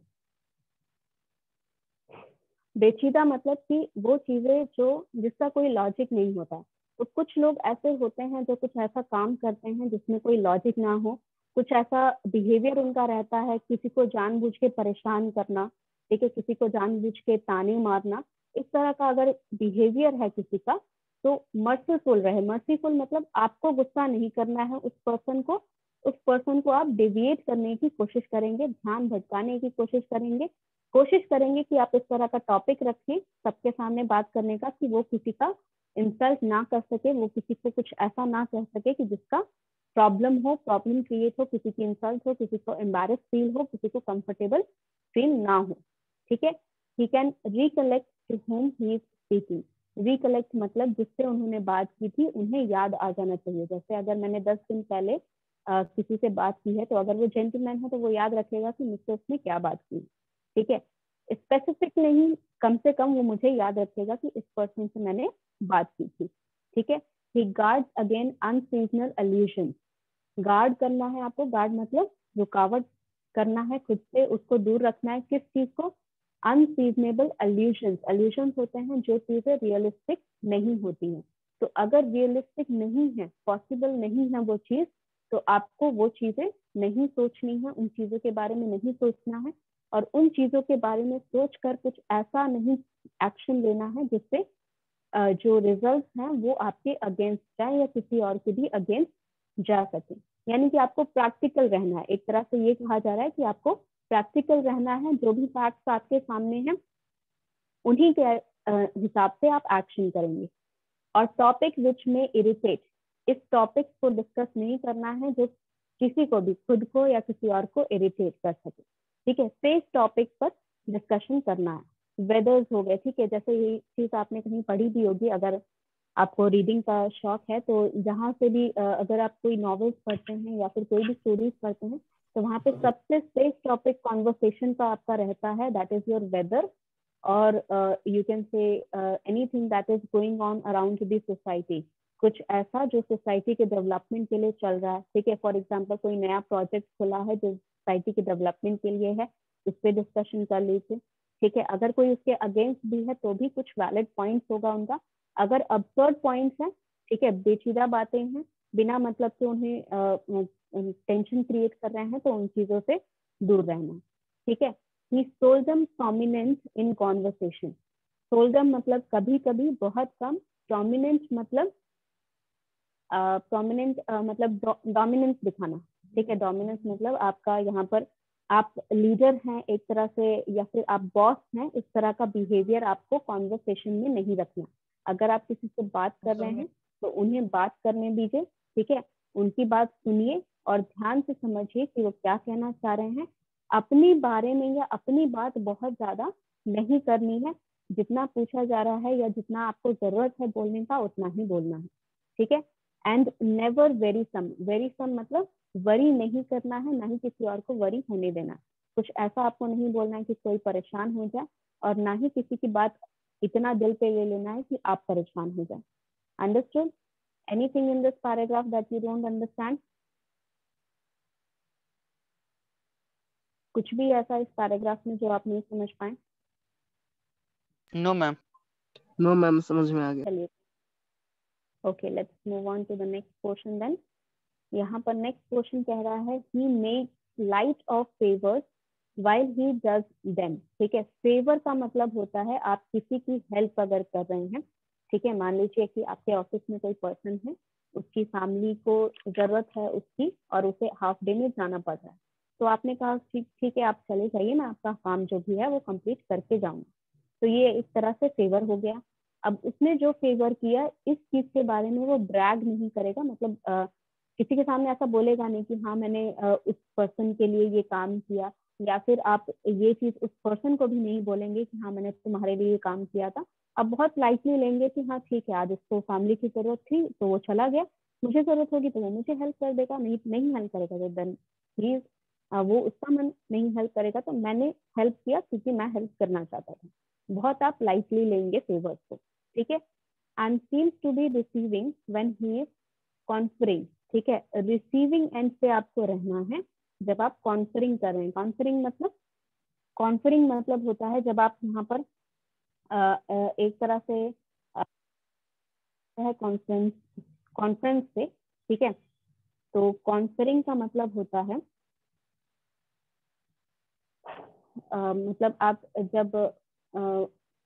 बेचीदा मतलब कि वो चीज़ें जो, जिसका कोई लॉजिक नहीं होता। तो कुछ लोग ऐसे होते हैं जो कुछ ऐसा काम करते हैं जिसमें कोई लॉजिक ना हो। कुछ ऐसा बिहेवियर उनका रहता है, किसी को जानबूझ के परेशान करना, ठीक है? किसी को जानबूझ के ताने मारना। इस तरह का अगर बिहेवियर है किसी का तो मर्सीफुल रहे। मर्सीफुल मतलब आपको गुस्सा नहीं करना है उस पर्सन को। उस पर्सन को आप डिविएट करने की कोशिश करेंगे, ध्यान भटकाने की कोशिश करेंगे। कोशिश करेंगे कि आप इस तरह का टॉपिक रखें, सबके सामने बात करने का, कि वो किसी का इंसल्ट ना कर सके, वो किसी को कुछ ऐसा ना कह सके कि जिसका प्रॉब्लम हो प्रॉब्लम क्रिएट हो, किसी की इंसल्ट हो, किसी को एम्बेरस फील हो, किसी को कंफर्टेबल फील ना हो। ठीक है? He can recollect to whom he is speaking recollect मतलब जिससे उन्होंने बात की थी उन्हें याद आ जाना चाहिए। जैसे अगर मैंने दस दिन पहले आ, किसी से बात की है तो अगर वो जेंटलमैन है तो वो याद रखेगा कि मुझसे उसने क्या बात की। ठीक है? स्पेसिफिक नहीं कम से कम वो मुझे याद रखेगा कि इस पर्सन से मैंने बात की थी। ठीक है? He guard again unseasonal allusion guard करना है आपको गार्ड मतलब रुकावट करना है खुद से उसको दूर रखना है। किस चीज़ को? अनसीजनेबल अल्यूशन अल्यूशन होते हैं जो चीज़ें रियलिस्टिक नहीं होती हैं। तो अगर रियलिस्टिक नहीं है पॉसिबल नहीं है वो चीज़ तो आपको वो चीज़ें नहीं सोचनी है, उन चीज़ों के बारे में नहीं सोचना है और उन चीज़ों के बारे में सोच कर कुछ ऐसा नहीं एक्शन लेना है जिससे जो रिज़ल्ट हैं वो आपके अगेंस्ट जाए या किसी और के भी अगेंस्ट जा सके। यानी कि आपको प्रैक्टिकल रहना है। एक तरह से ये कहा जा रहा है कि आपको प्रैक्टिकल रहना है, जो भी फैक्ट्स आपके सामने हैं, उन्हीं के हिसाब से आप एक्शन करेंगे। और टॉपिक विच में इरिटेट इस टॉपिक को डिस्कस नहीं करना है, जो किसी को भी, खुद को या किसी और को इरिटेट कर सके। ठीक है? सेफ़ टॉपिक पर डिस्कशन करना है। वेदर्स हो गए, ठीक है? जैसे ये चीज़ आपने कहीं पढ़ी भी होगी, अगर आपको रीडिंग का शौक है तो जहाँ से भी अगर आप कोई नॉवेल्स पढ़ते हैं या फिर कोई भी स्टोरीज पढ़ते हैं तो वहाँ पे सबसे सेफ़ टॉपिक कॉन्वर्सेशन का आपका रहता है दैट इज़ योर वेदर और you can say anything that is going on around the society कुछ ऐसा जो सोसाइटी के डेवलपमेंट के लिए चल रहा है। ठीक है फॉर एग्ज़ाम्पल कोई नया प्रोजेक्ट खुला है जो सोसाइटी के डेवलपमेंट के लिए है उस पर डिस्कशन कर लीजिए। ठीक है अगर कोई उसके अगेंस्ट भी है तो भी कुछ वैलिड पॉइंट्स होगा उनका। अगर अबसर्ड पॉइंट्स हैं ठीक है बेचीदा बातें हैं बिना मतलब के उन्हें टेंशन क्रिएट कर रहे हैं तो उन चीज़ों से दूर रहना। ठीक है? ही सोल्डम प्रोमिनेंट इन कॉन्वर्सेशन सोल्डम मतलब कभी कभी बहुत कम प्रोमिनेंट मतलब प्रोमिनेंट uh, uh, मतलब डोमिनेंस दिखाना। ठीक है? डोमिनेंस मतलब आपका यहाँ पर आप लीडर हैं एक तरह से या फिर आप बॉस हैं इस तरह का बिहेवियर आपको कॉन्वर्सेशन में नहीं रखना। अगर आप किसी से बात कर रहे हैं तो उन्हें बात करने दीजिए। ठीक है? उनकी बात सुनिए और ध्यान से समझिए कि वो क्या कहना चाह रहे हैं। अपने बारे में या अपनी बात बहुत ज़्यादा नहीं करनी है। जितना पूछा जा रहा है या जितना आपको ज़रूरत है बोलने का, उतना ही बोलना है। ठीक है? And never wearisome wearisome मतलब वरी नहीं करना है, ना ही किसी और को वरी होने देना कुछ ऐसा आपको नहीं बोलना है कि कोई परेशान हो जाए और ना ही किसी की बात इतना दिल पे ले लेना है कि आप परेशान हो जाए। Understood anything in this paragraph that you don't understand कुछ भी ऐसा इस पैराग्राफ में जो आप नहीं समझ पाए? नो मैम नो मैम समझ में आ गया। चलिए। Okay let's move on to the next question then यहाँ पर नेक्स्ट क्वेश्चन कह रहा है he make light of favours while he does them ठीक है? फेवर का मतलब होता है आप किसी की हेल्प अगर कर रहे हैं ठीक है? मान लीजिए कि आपके ऑफ़िस में कोई पर्सन है उसकी फैमिली को ज़रूरत है उसकी और उसे हाफ़ डे में जाना पड़ रहा है। तो आपने कहा ठीक ठीक है आप चले जाइए मैं आपका काम जो भी है वो कंप्लीट करके जाऊँगा। तो ये एक तरह से फेवर हो गया। अब उसने जो फेवर किया इस चीज़ के बारे में वो ब्रैग नहीं करेगा। मतलब आ, किसी के सामने ऐसा बोलेगा नहीं कि हाँ मैंने आ, उस पर्सन के लिए ये काम किया। या फिर आप ये चीज़ उस पर्सन को भी नहीं बोलेंगे कि हाँ मैंने तुम्हारे लिए ये काम किया था। आप बहुत लाइटली लेंगे कि हाँ ठीक है आज उसको फैमिली की ज़रूरत थी तो वो चला गया। मुझे ज़रूरत होगी तो वो मुझे हेल्प कर देगा नहीं नहीं हेल्प करेगा तो देन प्लीज़ वो उसका मन नहीं हेल्प करेगा तो मैंने हेल्प किया क्योंकि मैं हेल्प करना चाहता था। बहुत आप लाइटली लेंगे फेवर्स को ठीक है? And seems to be receiving when he is conferring ठीक है? रिसीविंग एंड से आपको रहना है जब आप कॉन्फरिंग कर रहे हैं। कॉन्फरिंग मतलब कॉन्फरिंग मतलब होता है जब आप यहाँ पर आ, एक तरह से है कॉन्फ्रेंस कॉन्फ्रेंस से ठीक है? तो कॉन्फरिंग का मतलब होता है आ, मतलब आप जब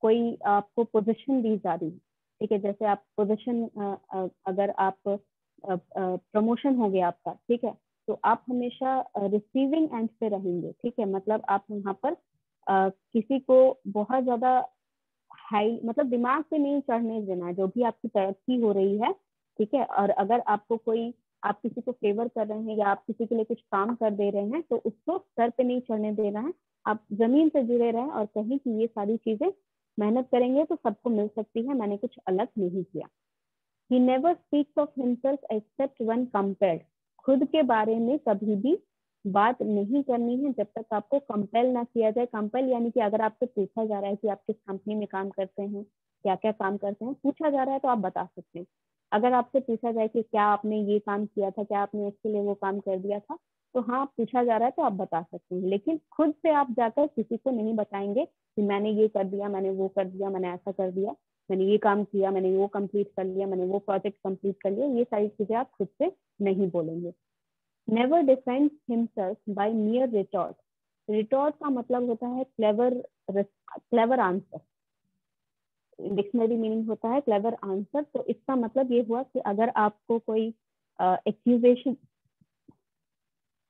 कोई आपको पोजीशन दी जा रही ठीक है जैसे आप पोजीशन अगर आप प्रमोशन हो गया आपका ठीक है तो आप हमेशा रिसीविंग एंड पे रहेंगे ठीक है मतलब आप यहाँ पर आ, किसी को बहुत ज़्यादा हाई मतलब दिमाग पे नहीं चढ़ने देना जो भी आपकी तरक्की हो रही है ठीक है और अगर आपको कोई आप किसी को फेवर कर रहे हैं या आप किसी के लिए कुछ काम कर दे रहे हैं तो उसको सर पे नहीं चढ़ने देना है आप ज़मीन से जुड़े रहें और कहें कि ये सारी चीज़ें मेहनत करेंगे तो सबको मिल सकती है। मैंने कुछ अलग नहीं किया। He never speaks of himself except when compared खुद के बारे में कभी भी बात नहीं करनी है जब तक आपको कंपेल ना किया जाए। कंपेल यानी कि अगर आपसे पूछा जा रहा है कि आप किस कंपनी में काम करते हैं क्या क्या काम करते हैं, पूछा जा रहा है तो आप बता सकते हैं। अगर आपसे पूछा जाए कि क्या आपने ये काम किया था, क्या आपने इसके लिए वो काम कर दिया था तो हाँ पूछा जा रहा है तो आप बता सकते हैं। लेकिन खुद से आप जाकर किसी को नहीं बताएँगे कि मैंने ये कर दिया मैंने वो कर दिया मैंने ऐसा कर दिया मैंने ये काम किया मैंने वो कंप्लीट कर लिया मैंने वो प्रोजेक्ट कंप्लीट कर लिया ये सारी चीज़ें आप खुद से नहीं बोलेंगे। Never defend himself by mere retort retort का मतलब होता है clever clever answer dictionary meaning होता है क्लेवर आंसर तो इसका मतलब ये हुआ कि अगर आपको कोई एक्यूजेशन uh,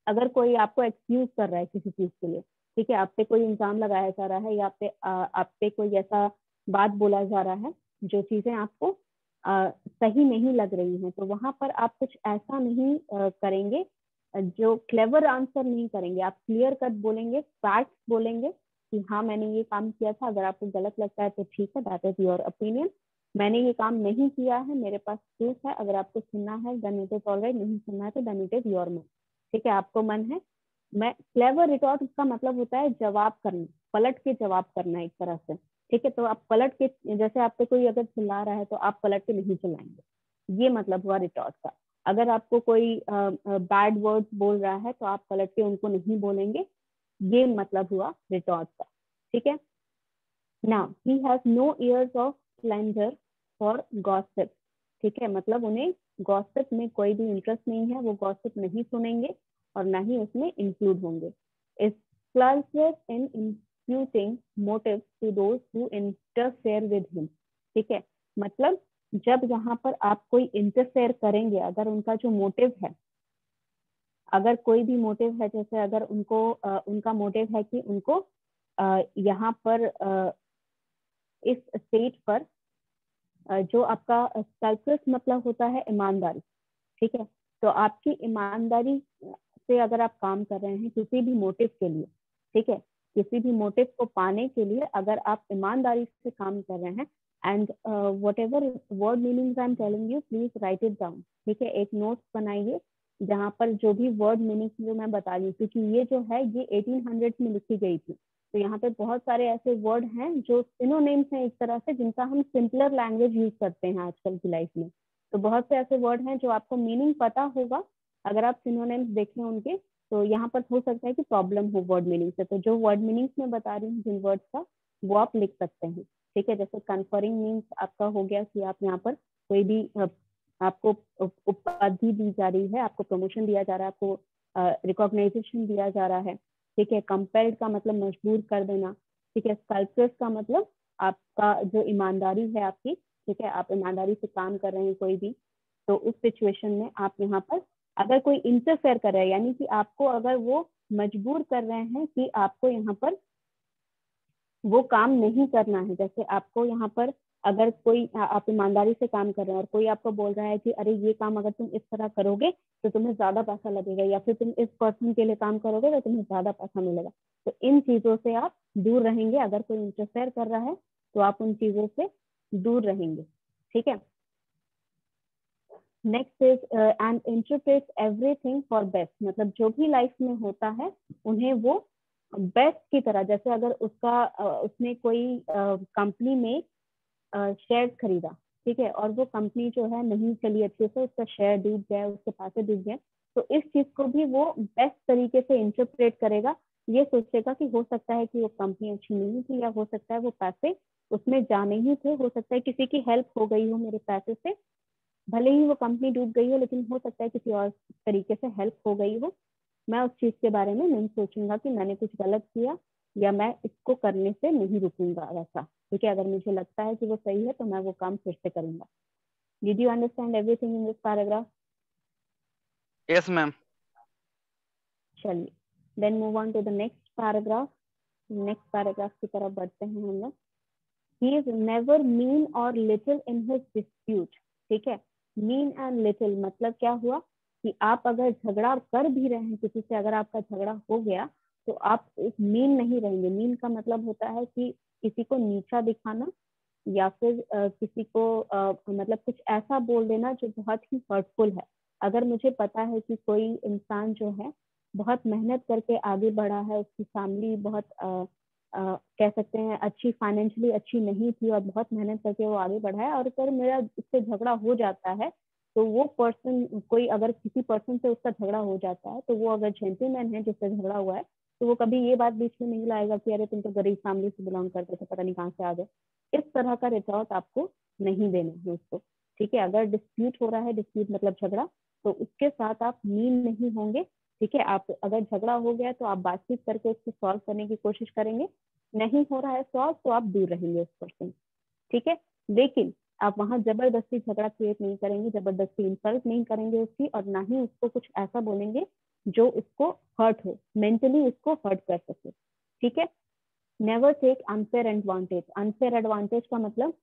अगर कोई आपको एक्सक्यूज कर रहा है किसी चीज़ के लिए ठीक है आप पे कोई इंजाम लगाया जा रहा है या आप पे आप पे कोई ऐसा बात बोला जा रहा है जो चीज़ें आपको आ, सही नहीं लग रही हैं तो वहाँ पर आप कुछ ऐसा नहीं आ, करेंगे जो क्लेवर आंसर नहीं करेंगे। आप क्लियर कट बोलेंगे फैक्ट बोलेंगे कि हाँ मैंने ये काम किया था अगर आपको गलत लगता है तो ठीक है दैट इज़ योर ओपिनियन मैंने ये काम नहीं किया है मेरे पास प्रूफ है अगर आपको सुनना है देन इट इज़ ऑलराइट नहीं सुनना है तो देन इट इज़ योर मन ठीक है, आपको मन है। मैं क्लेवर रिटॉर्ट इसका मतलब होता है जवाब करना, पलट के जवाब करना एक तरह से। ठीक है तो आप पलट के, जैसे आप पे कोई अगर चिल्ला रहा है तो आप पलट के नहीं चिल्लाएँगे। ये मतलब हुआ रिटॉर्ट का। अगर आपको कोई बैड वर्ड बोल रहा है तो आप पलट के उनको नहीं बोलेंगे। ये मतलब हुआ रिटॉर्ट का। ठीक है? ना he has no ears of slander for gossip ठीक है मतलब उन्हें गॉसिप में कोई भी इंटरेस्ट नहीं है, वो गॉसिप नहीं सुनेंगे। और ना ही उसमें इंक्लूड होंगे। इस इन imputing motives to those who interfere with him ठीक है? मतलब जब यहाँ पर आप कोई इंटरफेयर करेंगे अगर उनका जो मोटिव है अगर कोई भी मोटिव है जैसे अगर उनको आ, उनका मोटिव है कि उनको आ, यहाँ पर आ, इस स्टेट पर आ, जो आपका सेल्फलेस मतलब होता है ईमानदारी ठीक है? तो आपकी ईमानदारी से अगर आप काम कर रहे हैं किसी भी मोटिव के लिए, ठीक है? किसी भी मोटिव को पाने के लिए अगर आप ईमानदारी से काम कर रहे हैं and whatever word meaning I am telling you please write it down ठीक है? एक नोट बनाइए जहाँ पर जो भी वर्ड मीनिंग जो मैं बता रही क्योंकि ये जो है, ये 1800 में लिखी गई थी। तो यहाँ पे बहुत सारे ऐसे वर्ड हैं जो सिनोनेम्स हैं एक तरह से जिनका हम सिंपलर लैंग्वेज यूज़ करते हैं आजकल की लाइफ में। तो बहुत से ऐसे वर्ड हैं जो आपको मीनिंग पता होगा अगर आप सिनोनेम्स देखें उनके तो यहाँ पर हो सकता है कि प्रॉब्लम हो वर्ड मीनिंग से। तो जो वर्ड मीनिंग्स में बता रही हूँ, जिन वर्ड्स का, वो आप लिख सकते हैं। ठीक है, जैसे कन्फरिंग मीन्स आपका हो गया कि आप यहाँ पर कोई भी आपको उपाधि दी जा रही है, आपको प्रमोशन दिया जा रहा है, आपको रिकॉग्नाइजेशन दिया जा रहा है। ठीक है कंपेल्ड का मतलब मजबूर कर देना। ठीक है स्कल्पस का मतलब आपका जो ईमानदारी है आपकी, ठीक है, आप ईमानदारी से काम कर रहे हैं कोई भी तो उस सिचुएशन में आप यहाँ पर अगर कोई इंटरफेयर कर रहा है, यानी कि आपको अगर वो मजबूर कर रहे हैं कि आपको यहाँ पर वो काम नहीं करना है, जैसे आपको यहाँ पर अगर कोई आप ईमानदारी से काम कर रहे हैं और कोई आपको बोल रहा है कि अरे ये काम अगर तुम इस तरह करोगे तो तुम्हें ज़्यादा पैसा लगेगा या फिर तुम इस पर्सन के लिए काम करोगे तो तुम्हें ज़्यादा पैसा मिलेगा। तो इन चीज़ों से आप दूर रहेंगे। अगर कोई इंटरफेयर कर रहा है तो आप उन चीज़ों से दूर रहेंगे। ठीक है? Next is and interpret everything for best मतलब जो भी लाइफ में होता है, उन्हें वो बेस्ट की तरह, जैसे अगर उसका उसने कोई कंपनी में शेयर खरीदा, ठीक है? और वो कंपनी जो है नहीं चली अच्छे से, उसका शेयर डूब गया, उसके पैसे डूब गए तो इस चीज़ को भी वो बेस्ट तरीके से इंटरप्रेट करेगा। ये सोचेगा कि हो सकता है कि वो कंपनी अच्छी नहीं थी, या हो सकता है वो पैसे उसमें जाने ही थे। हो सकता है किसी की हेल्प हो गई हो मेरे पैसे से भले ही वो कंपनी डूब गई हो लेकिन हो सकता है किसी और तरीके से हेल्प हो गई हो। मैं उस चीज़ के बारे में नहीं सोचूँगा कि मैंने कुछ गलत किया या मैं इसको करने से नहीं रुकूँगा वैसा ठीक है अगर मुझे लगता है कि वो सही है तो मैं वो काम फिर से करूँगा। Did you understand everything in this paragraph yes ma'am चलिए then move on to the next paragraph next paragraph की तरफ़ बढ़ते हैं हम लोग। He is never mean or little in his dispute ठीक है? मीन एंड लिटिल मतलब क्या हुआ कि आप अगर झगड़ा कर भी रहे हैं किसी से अगर आपका झगड़ा हो गया तो आप मीन नहीं रहेंगे। मीन का मतलब होता है कि किसी को नीचा दिखाना या फिर आ, किसी को आ, मतलब कुछ ऐसा बोल देना जो बहुत ही हर्टफुल है। अगर मुझे पता है कि कोई इंसान जो है बहुत मेहनत करके आगे बढ़ा है उसकी फैमिली बहुत कह सकते हैं, अच्छी फाइनेंशियली अच्छी नहीं थी और बहुत मेहनत करके वो आगे बढ़ा है और अगर मेरा इससे झगड़ा हो जाता है तो वो पर्सन कोई अगर किसी पर्सन से उसका झगड़ा हो जाता है तो वो अगर जेंटलमैन है जिससे झगड़ा हुआ है तो वो कभी ये बात बीच में नहीं लाएगा कि अरे तुम तो गरीब फैमिली से बिलोंग करते थे, पता नहीं कहाँ से आ गए। इस तरह का रिटॉर्ट आपको नहीं देना है उसको, ठीक है? अगर डिस्प्यूट हो रहा है डिस्प्यूट मतलब झगड़ा तो उसके साथ आप मीन नहीं होंगे ठीक है, आप अगर झगड़ा हो गया तो आप बातचीत करके उसको सॉल्व करने की कोशिश करेंगे। नहीं हो रहा है सॉल्व तो आप दूर रहेंगे उस पर्सन ठीक है? लेकिन आप वहाँ ज़बरदस्ती झगड़ा क्रिएट नहीं करेंगे, ज़बरदस्ती इंसल्ट नहीं करेंगे उसकी और ना ही उसको कुछ ऐसा बोलेंगे जो उसको हर्ट हो मेंटली उसको हर्ट कर सके, ठीक है? Never take unfair advantage unfair advantage का मतलब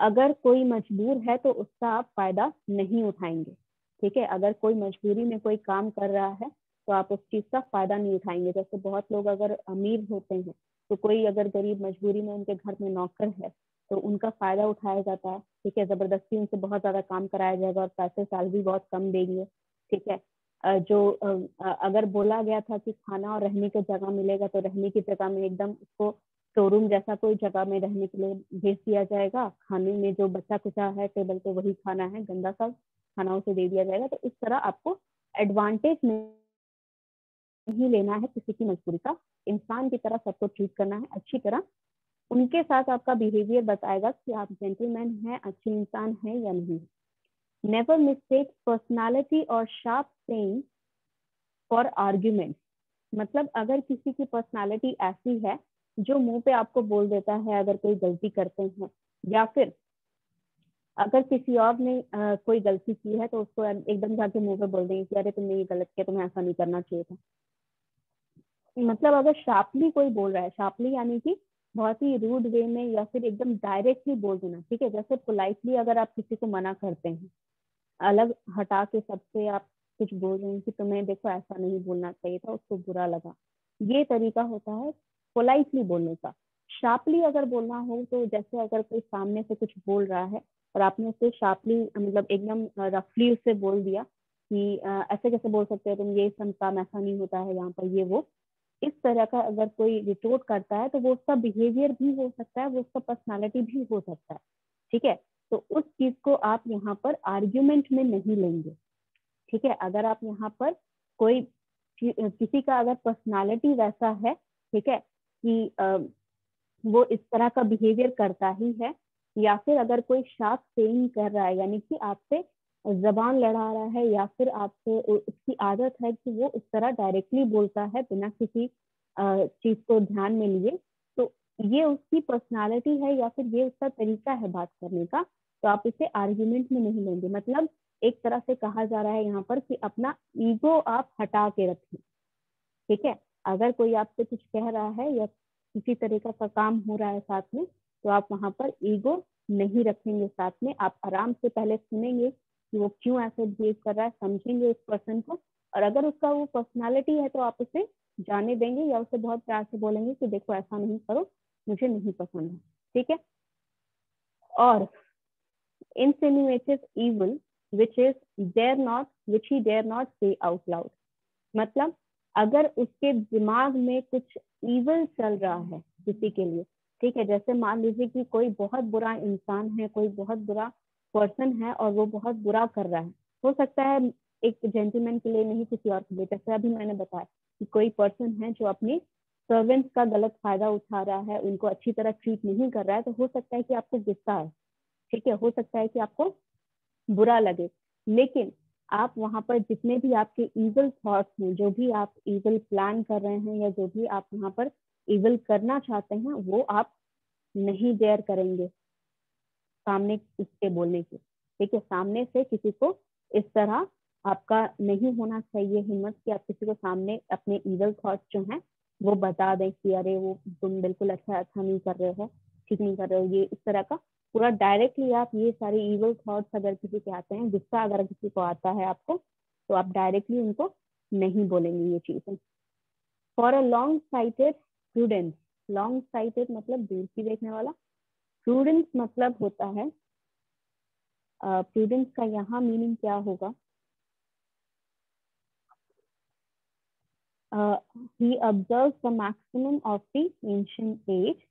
अगर कोई मजबूर है तो उसका आप फ़ायदा नहीं उठाएँगे। ठीक है, अगर कोई मजबूरी में कोई काम कर रहा है तो आप उस चीज़ का फ़ायदा नहीं उठाएँगे। जैसे बहुत लोग अगर अमीर होते हैं तो कोई अगर गरीब मजबूरी में उनके घर में नौकर है तो उनका फ़ायदा उठाया जाता है। ठीक है, ज़बरदस्ती उनसे बहुत ज़्यादा काम कराया जाएगा और पैसे साल भी बहुत कम देंगे। ठीक है जो अगर बोला गया था कि खाना और रहने की जगह मिलेगा तो रहने की जगह में एकदम उसको शोरूम जैसा कोई जगह में रहने के लिए भेज दिया जाएगा। खाने में जो बच्चा कुचा है, टेबल पे वही खाना है, गंदा सा खाना उसे दे दिया जाएगा तो इस तरह आपको एडवांटेज नहीं लेना है किसी की मजबूरी का। इंसान की तरह सबको ट्रीट करना है, अच्छी तरह। उनके साथ आपका बिहेवियर बताएगा कि आप जेंटलमैन हैं, अच्छे इंसान हैं या नहीं। Never mistake personality or sharp saying for argument मतलब अगर किसी की पर्सनालिटी ऐसी है, जो मुँह पे आपको बोल देता है, अगर कोई गलती करते हैं, या फिर अगर किसी और ने आ, कोई गलती की है तो उसको एकदम जाके मुँह पे बोल देंगे कि अरे तुमने ये गलत किया तुम्हें ऐसा नहीं करना चाहिए था। मतलब अगर शार्पली कोई बोल रहा है शार्पली यानी कि बहुत ही रूड वे में या फिर एकदम डायरेक्टली बोल देना ठीक है? जैसे पोलाइटली अगर आप किसी को मना करते हैं अलग हटा के सबसे आप कुछ बोल रहे हैं कि तुम्हें देखो ऐसा नहीं बोलना चाहिए था उसको बुरा लगा। ये तरीका होता है पोलाइटली बोलने का। शार्पली अगर बोलना हो तो जैसे अगर कोई सामने से कुछ बोल रहा है और आपने उसे शार्पली मतलब एकदम रफली उससे बोल दिया कि ऐसे कैसे बोल सकते हो तुम, ये सब काम ऐसा नहीं होता है, यहाँ पर ये वो, इस तरह का अगर कोई रिपोर्ट करता है तो वो उसका बिहेवियर भी हो सकता है, वो उसका पर्सनालिटी भी हो सकता है, ठीक है? तो उस चीज़ को आप यहाँ पर आर्ग्यूमेंट में नहीं लेंगे, ठीक है? अगर आप यहाँ पर कोई किसी का अगर पर्सनालिटी वैसा है, ठीक है? कि वो इस तरह का बिहेवियर करता ही है, या फिर अगर कोई शार्प सेइंग कर रहा है, यानी कि आपसे जबान लड़ा रहा है, या फिर आपसे उसकी आदत है कि वो इस तरह डायरेक्टली बोलता है बिना किसी चीज़ को ध्यान में लिए तो ये उसकी पर्सनालिटी है या फिर ये उसका तरीका है बात करने का तो आप इसे आर्ग्यूमेंट में नहीं लेंगे। मतलब एक तरह से कहा जा रहा है यहाँ पर कि अपना ईगो आप हटा के रखें, ठीक है? अगर कोई आपसे कुछ कह रहा है या किसी तरीका का काम हो रहा है साथ में तो आप वहाँ पर ईगो नहीं रखेंगे साथ में। आप आराम से पहले सुनेंगे कि वो क्यों ऐसे बिहेव कर रहा है, समझेंगे उस पर्सन को और अगर उसका वो पर्सनालिटी है तो आप उसे जाने देंगे या उसे बहुत प्यार से बोलेंगे कि देखो ऐसा नहीं करो, मुझे नहीं पसंद है। ठीक है? और insinuates evil, which is dare not, which he dare not say out loud मतलब अगर उसके दिमाग में कुछ इवल चल रहा है किसी के लिए। ठीक है, जैसे मान लीजिए कि कोई बहुत बुरा इंसान है, कोई बहुत बुरा पर्सन है और वो बहुत बुरा कर रहा है। हो सकता है एक जेंटलमैन के लिए नहीं, किसी और के लिए। जैसे अभी मैंने बताया कि कोई पर्सन है जो अपनी सर्वेंट्स का गलत फ़ायदा उठा रहा है, उनको अच्छी तरह ट्रीट नहीं कर रहा है तो हो सकता है कि आपको गुस्सा है ठीक है, हो सकता है कि आपको बुरा लगे। लेकिन आप वहाँ पर जितने भी आपके इवल थॉट्स हैं, जो भी आप इवल प्लान कर रहे हैं या जो भी आप वहाँ पर इवल करना चाहते हैं, वो आप नहीं डेयर करेंगे सामने उसके बोलने की ठीक है, सामने से किसी को इस तरह आपका नहीं होना चाहिए हिम्मत कि आप किसी को सामने अपने इवल थॉट्स जो हैं, वो बता दें कि अरे वो तुम बिल्कुल अच्छा अच्छा नहीं कर रहे हो, ठीक नहीं कर रहे हो, ये इस तरह का पूरा डायरेक्टली आप ये सारे इवल थॉट्स अगर किसी के आते हैं गुस्सा अगर किसी को आता है आपको तो आप डायरेक्टली उनको नहीं बोलेंगे ये चीज़ें। For a long sighted prudence long sighted मतलब दूर की देखने वाला। प्रूडेंस मतलब होता है प्रूडेंस uh, का यहाँ मीनिंग क्या होगा? uh, he observes the maximum of the ancient age.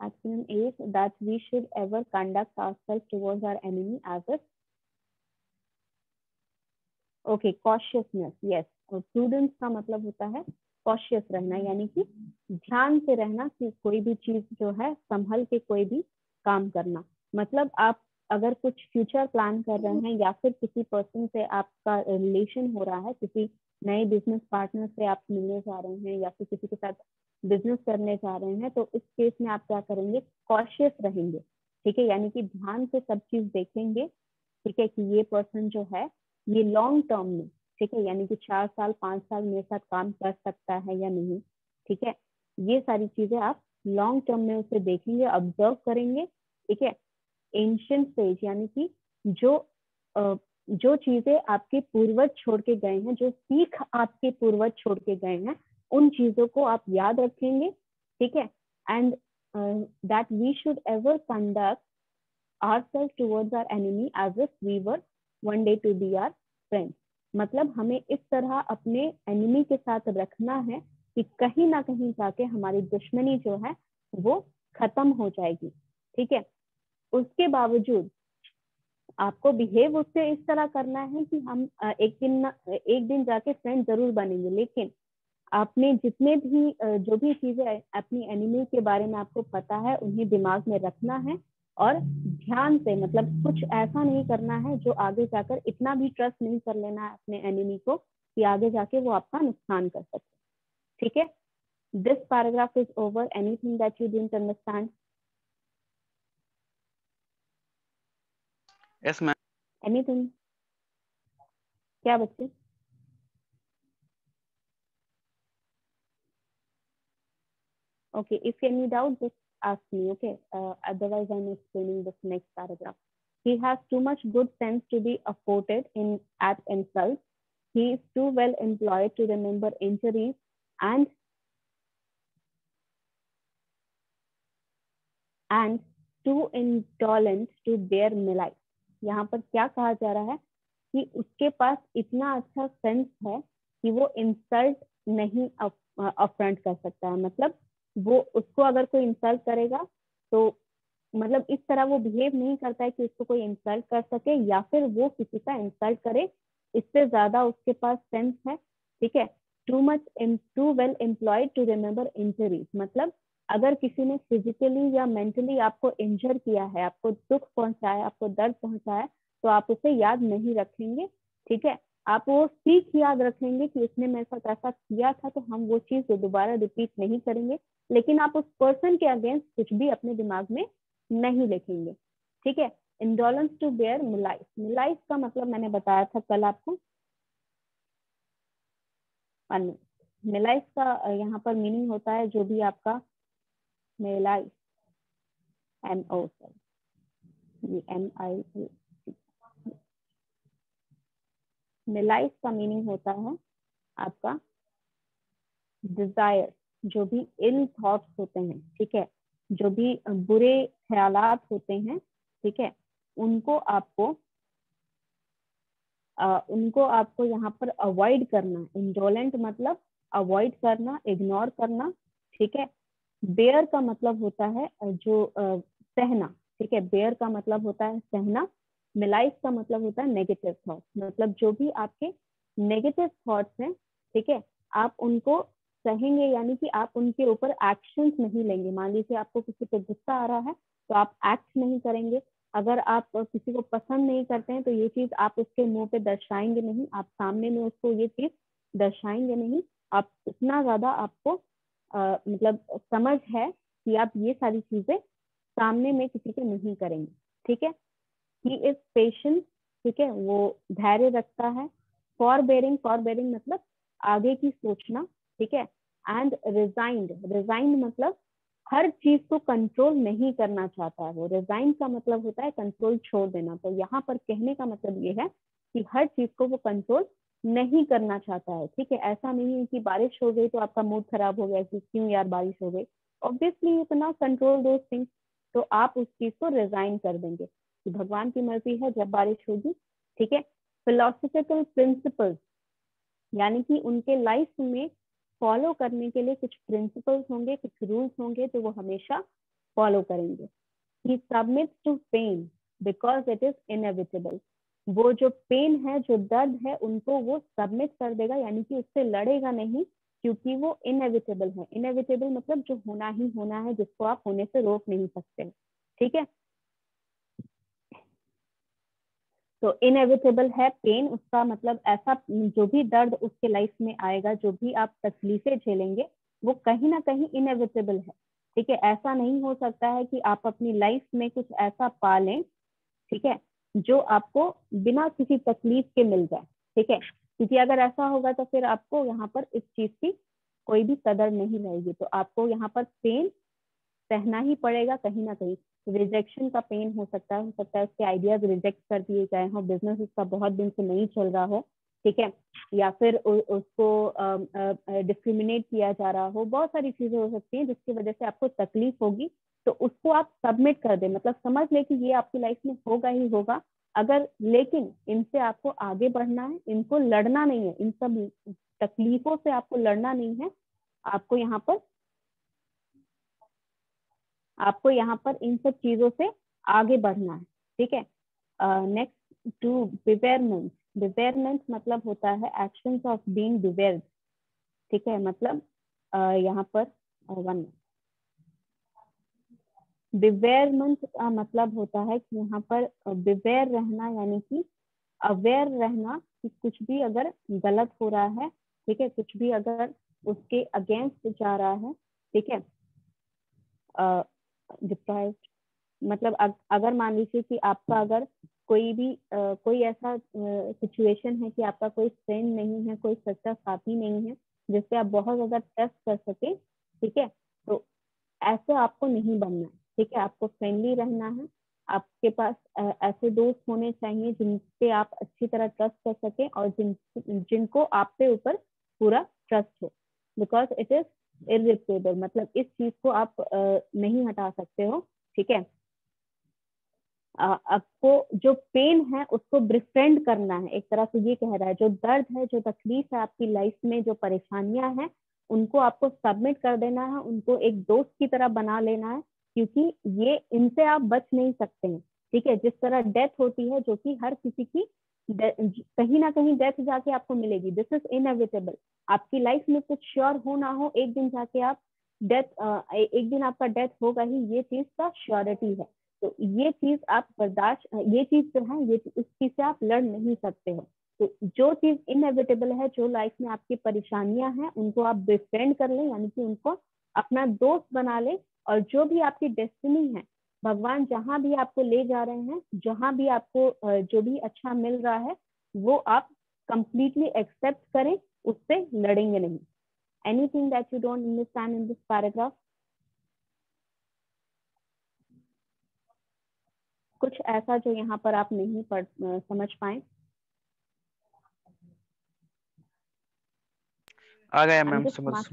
Maximum age that we should ever conduct ourselves towards our enemy as a okay cautiousness yes. prudence का मतलब होता है कॉशियस रहना यानी कि ध्यान से रहना कि कोई भी चीज़ जो है संभल के कोई भी काम करना। मतलब आप अगर कुछ फ्यूचर प्लान कर रहे हैं या फिर किसी पर्सन से आपका रिलेशन हो रहा है किसी नए बिज़नेस पार्टनर से आप मिलने जा रहे हैं या फिर किसी के साथ बिज़नेस करने जा रहे हैं तो इस केस में आप क्या करेंगे? कॉशियस रहेंगे, ठीक है? यानी कि ध्यान से सब चीज़ देखेंगे, ठीक है? कि ये पर्सन जो है, ये लॉन्ग टर्म में, ठीक है? यानी कि चार साल, पाँच साल मेरे साथ काम कर सकता है या नहीं, ठीक है? ये सारी चीज़ें आप लॉन्ग टर्म में उसे देखेंगे ऑब्ज़र्व करेंगे, ठीक है? एंशियंट स्टेज यानी कि जो जो चीज़ें आपके पूर्वज छोड़ के गए हैं, जो सीख आपके पूर्वज छोड़ के गए हैं उन चीज़ों को आप याद रखेंगे, ठीक है? And that we should ever conduct our self towards our enemy as if we were one day to be our friend मतलब हमें इस तरह अपने एनिमी के साथ रखना है कि कहीं ना कहीं जाके हमारी दुश्मनी जो है, वो खत्म हो जाएगी, ठीक है? उसके बावजूद आपको बिहेव उससे इस तरह करना है कि हम एक दिन एक दिन जाके फ्रेंड ज़रूर बनेंगे, लेकिन आपने जितने भी जो भी चीज़ें अपनी एनिमी के बारे में आपको पता है उन्हें दिमाग में रखना है और ध्यान से मतलब कुछ ऐसा नहीं करना है जो आगे जाकर इतना भी ट्रस्ट नहीं कर लेना है अपने एनिमी को कि आगे जाके वो आपका नुकसान कर सके। ठीक है? This paragraph is over anything that you didn't understand yes ma'am anything क्या बच्चे? Okay if any doubt just ask me okay uh, otherwise i'm explaining this next paragraph he has too much good sense to be afforded in at insult he is too well employed to remember injuries and and too indolent to bear malice यहाँ पर क्या कहा जा रहा है कि उसके पास इतना अच्छा सेंस है कि वो इंसल्ट नहीं अफ्रंट कर सकता है मतलब वो उसको अगर कोई इंसल्ट करेगा तो मतलब इस तरह वो बिहेव नहीं करता है कि उसको कोई इंसल्ट कर सके या फिर वो किसी का इंसल्ट करे, इससे ज़्यादा उसके पास सेंस है, ठीक है? Too much too well employed to remember injuries मतलब अगर किसी ने फिजिकली या मेंटली आपको इंजर किया है, आपको दुख पहुँचाया आपको दर्द पहुँचाया तो आप उसे याद नहीं रखेंगे, ठीक है? आप वो सीख याद रखेंगे कि उसने मेरे साथ ऐसा किया था तो हम वो चीज़ दोबारा रिपीट नहीं करेंगे। लेकिन आप उस पर्सन के अगेंस्ट कुछ भी अपने दिमाग में नहीं लिखेंगे। ठीक है? Indolence to bear malice malice का मतलब मैंने बताया था कल आपको। मिलाइस का यहाँ पर मीनिंग होता है जो भी आपका malice M O sir M I malice का मीनिंग होता है आपका डिज़ायर जो भी इल थॉट्स होते हैं ठीक है? जो भी बुरे ख्यालात होते हैं ठीक है? उनको आपको आ, उनको आपको यहाँ पर अवॉइड करना इंडोलेंट मतलब अवॉइड करना इग्नोर करना ठीक है? बेयर का मतलब होता है जो आ, सहना ठीक है? बेयर का मतलब होता है सहना मिलाइफ का मतलब होता है नेगेटिव थॉट मतलब जो भी आपके नेगेटिव थॉट्स हैं ठीक है? आप उनको सहेंगे यानी कि आप उनके ऊपर एक्शन नहीं लेंगे। मान लीजिए आपको किसी पे गुस्सा आ रहा है तो आप एक्ट नहीं करेंगे। अगर आप किसी को पसंद नहीं करते हैं तो ये चीज़ आप उसके मुँह पे दर्शाएँगे नहीं। आप सामने में उसको ये चीज़ दर्शाएँगे नहीं। आप इतना ज़्यादा आपको आ, मतलब समझ है कि आप ये सारी चीज़ें सामने में किसी के नहीं करेंगे। ठीक है? ही इज़ पेशेंट ठीक है? वो धैर्य रखता है। फॉर बेरिंग फॉर बेरिंग मतलब आगे की सोचना। ठीक है? एंड रिजाइंड रिजाइंड मतलब हर चीज़ को कंट्रोल नहीं करना चाहता है वो। रिजाइन का मतलब होता है कंट्रोल छोड़ देना। तो यहाँ पर कहने का मतलब ये है कि हर चीज़ को वो कंट्रोल नहीं करना चाहता है। ठीक है? ऐसा नहीं है कि बारिश हो गई तो आपका मूड खराब हो गया कि क्यों यार बारिश हो गई। Obviously you can control those things तो आप उस चीज़ को रिजाइन कर देंगे कि भगवान की मर्ज़ी है, जब बारिश होगी, ठीक है? फिलोसफिकल प्रिंसिपल्स यानी कि उनके लाइफ में फॉलो करने के लिए कुछ प्रिंसिपल्स होंगे, कुछ रूल्स होंगे तो वो हमेशा फॉलो करेंगे। He submit to pain because it is inevitable वो जो पेन है, जो दर्द है, उनको वो सबमिट कर देगा, यानी कि उससे लड़ेगा नहीं, क्योंकि वो इनएविटेबल है। इनएविटेबल मतलब जो होना ही होना है, जिसको आप होने से रोक नहीं सकते। ठीक है? तो इनएविटेबल है पेन उसका मतलब ऐसा, जो भी दर्द उसके लाइफ में आएगा, जो भी आप तकलीफें झेलेंगे, वो कहीं ना कहीं इनएविटेबल है। ठीक है, ऐसा नहीं हो सकता है कि आप अपनी लाइफ में कुछ ऐसा पालें ठीक है, जो आपको बिना किसी तकलीफ़ के मिल जाए। ठीक है, क्योंकि अगर ऐसा होगा तो फिर आपको यहाँ पर इस चीज़ की कोई भी कदर नहीं रहेगी। तो आपको यहाँ पर पेन सहना ही पड़ेगा, कहीं ना कहीं। रिजेक्शन का पेन हो सकता है हो सकता है उसके आइडियाज़ रिजेक्ट कर दिए गए हो बिज़नेस उसका बहुत दिन से नहीं चल रहा हो ठीक है? या फिर उ, उसको डिस्क्रिमिनेट किया जा रहा हो बहुत सारी चीज़ें हो सकती हैं जिसकी वजह से आपको तकलीफ़ होगी तो उसको आप सबमिट कर दें। मतलब समझ ले कि ये आपकी लाइफ में होगा ही होगा। अगर लेकिन इनसे आपको आगे बढ़ना है इनको लड़ना नहीं है इन सब तकलीफों से आपको लड़ना नहीं है आपको यहाँ पर आपको यहाँ पर इन सब चीज़ों से आगे बढ़ना है ठीक है? नेक्स्ट टू बिवेयरमेंट बिवेयरमेंट मतलब होता है एक्शन ऑफ़ बीइंग बिवेयर्ड ठीक है? मतलब uh, यहाँ पर वन बिवेयरमेंट का मतलब होता है कि यहाँ पर बिवेयर रहना यानी कि अवेयर रहना कि कुछ भी अगर गलत हो रहा है ठीक है? कुछ भी अगर उसके अगेंस्ट जा रहा है ठीक है? डिप्राइव मतलब अग, अगर मान लीजिए कि आपका अगर कोई भी आ, कोई ऐसा सिचुएशन है कि आपका कोई फ्रेंड नहीं है कोई सच्चा साथी नहीं है जिससे आप बहुत ज़्यादा ट्रस्ट कर सके ठीक है? तो ऐसे आपको नहीं बनना है ठीक है? आपको फ्रेंडली रहना है आपके पास ऐसे दोस्त होने चाहिए जिन पे आप अच्छी तरह ट्रस्ट कर सके और जिन जिनको आप पे ऊपर पूरा ट्रस्ट हो बिकॉज़ इट इज़ इरिप्लेबल मतलब इस चीज़ को आप नहीं हटा सकते हो, ठीक है? आपको जो पेन है उसको बिफ्रेंड करना है। एक तरह से ये कह रहा है, जो दर्द है, जो तकलीफ़ है आपकी लाइफ में, जो परेशानियाँ हैं, उनको आपको सबमिट कर देना है, उनको एक दोस्त की तरह बना लेना है, क्योंकि ये इनसे आप बच नहीं सकते हैं, ठीक है? जिस तरह डेथ होती है, जो कि हर किसी की कहीं ना कहीं डेथ जाके आपको मिलेगी। दिस इज़ इनएविटेबल आपकी लाइफ में कुछ श्योर हो ना हो, एक दिन जाके आप डेथ एक दिन आपका डेथ होगा ही, ये चीज़ का श्योरिटी है। तो ये चीज़ आप बर्दाश्त ये चीज़ जो है, ये इस चीज़ से आप लड़ नहीं सकते हो। तो जो चीज़ इनएविटेबल है, जो लाइफ में आपकी परेशानियाँ हैं, उनको आप बिफ्रेंड कर लें, यानी कि उनको अपना दोस्त बना लें, और जो भी आपकी डेस्टिनी है भगवान जहाँ भी आपको ले जा रहे हैं जहाँ भी आपको जो भी अच्छा मिल रहा है वो आप कंप्लीटली एक्सेप्ट करें उससे लड़ेंगे नहीं। Anything that you don't understand in this paragraph कुछ ऐसा जो यहाँ पर आप नहीं पढ़ समझ पाए? आ गया मैम समझ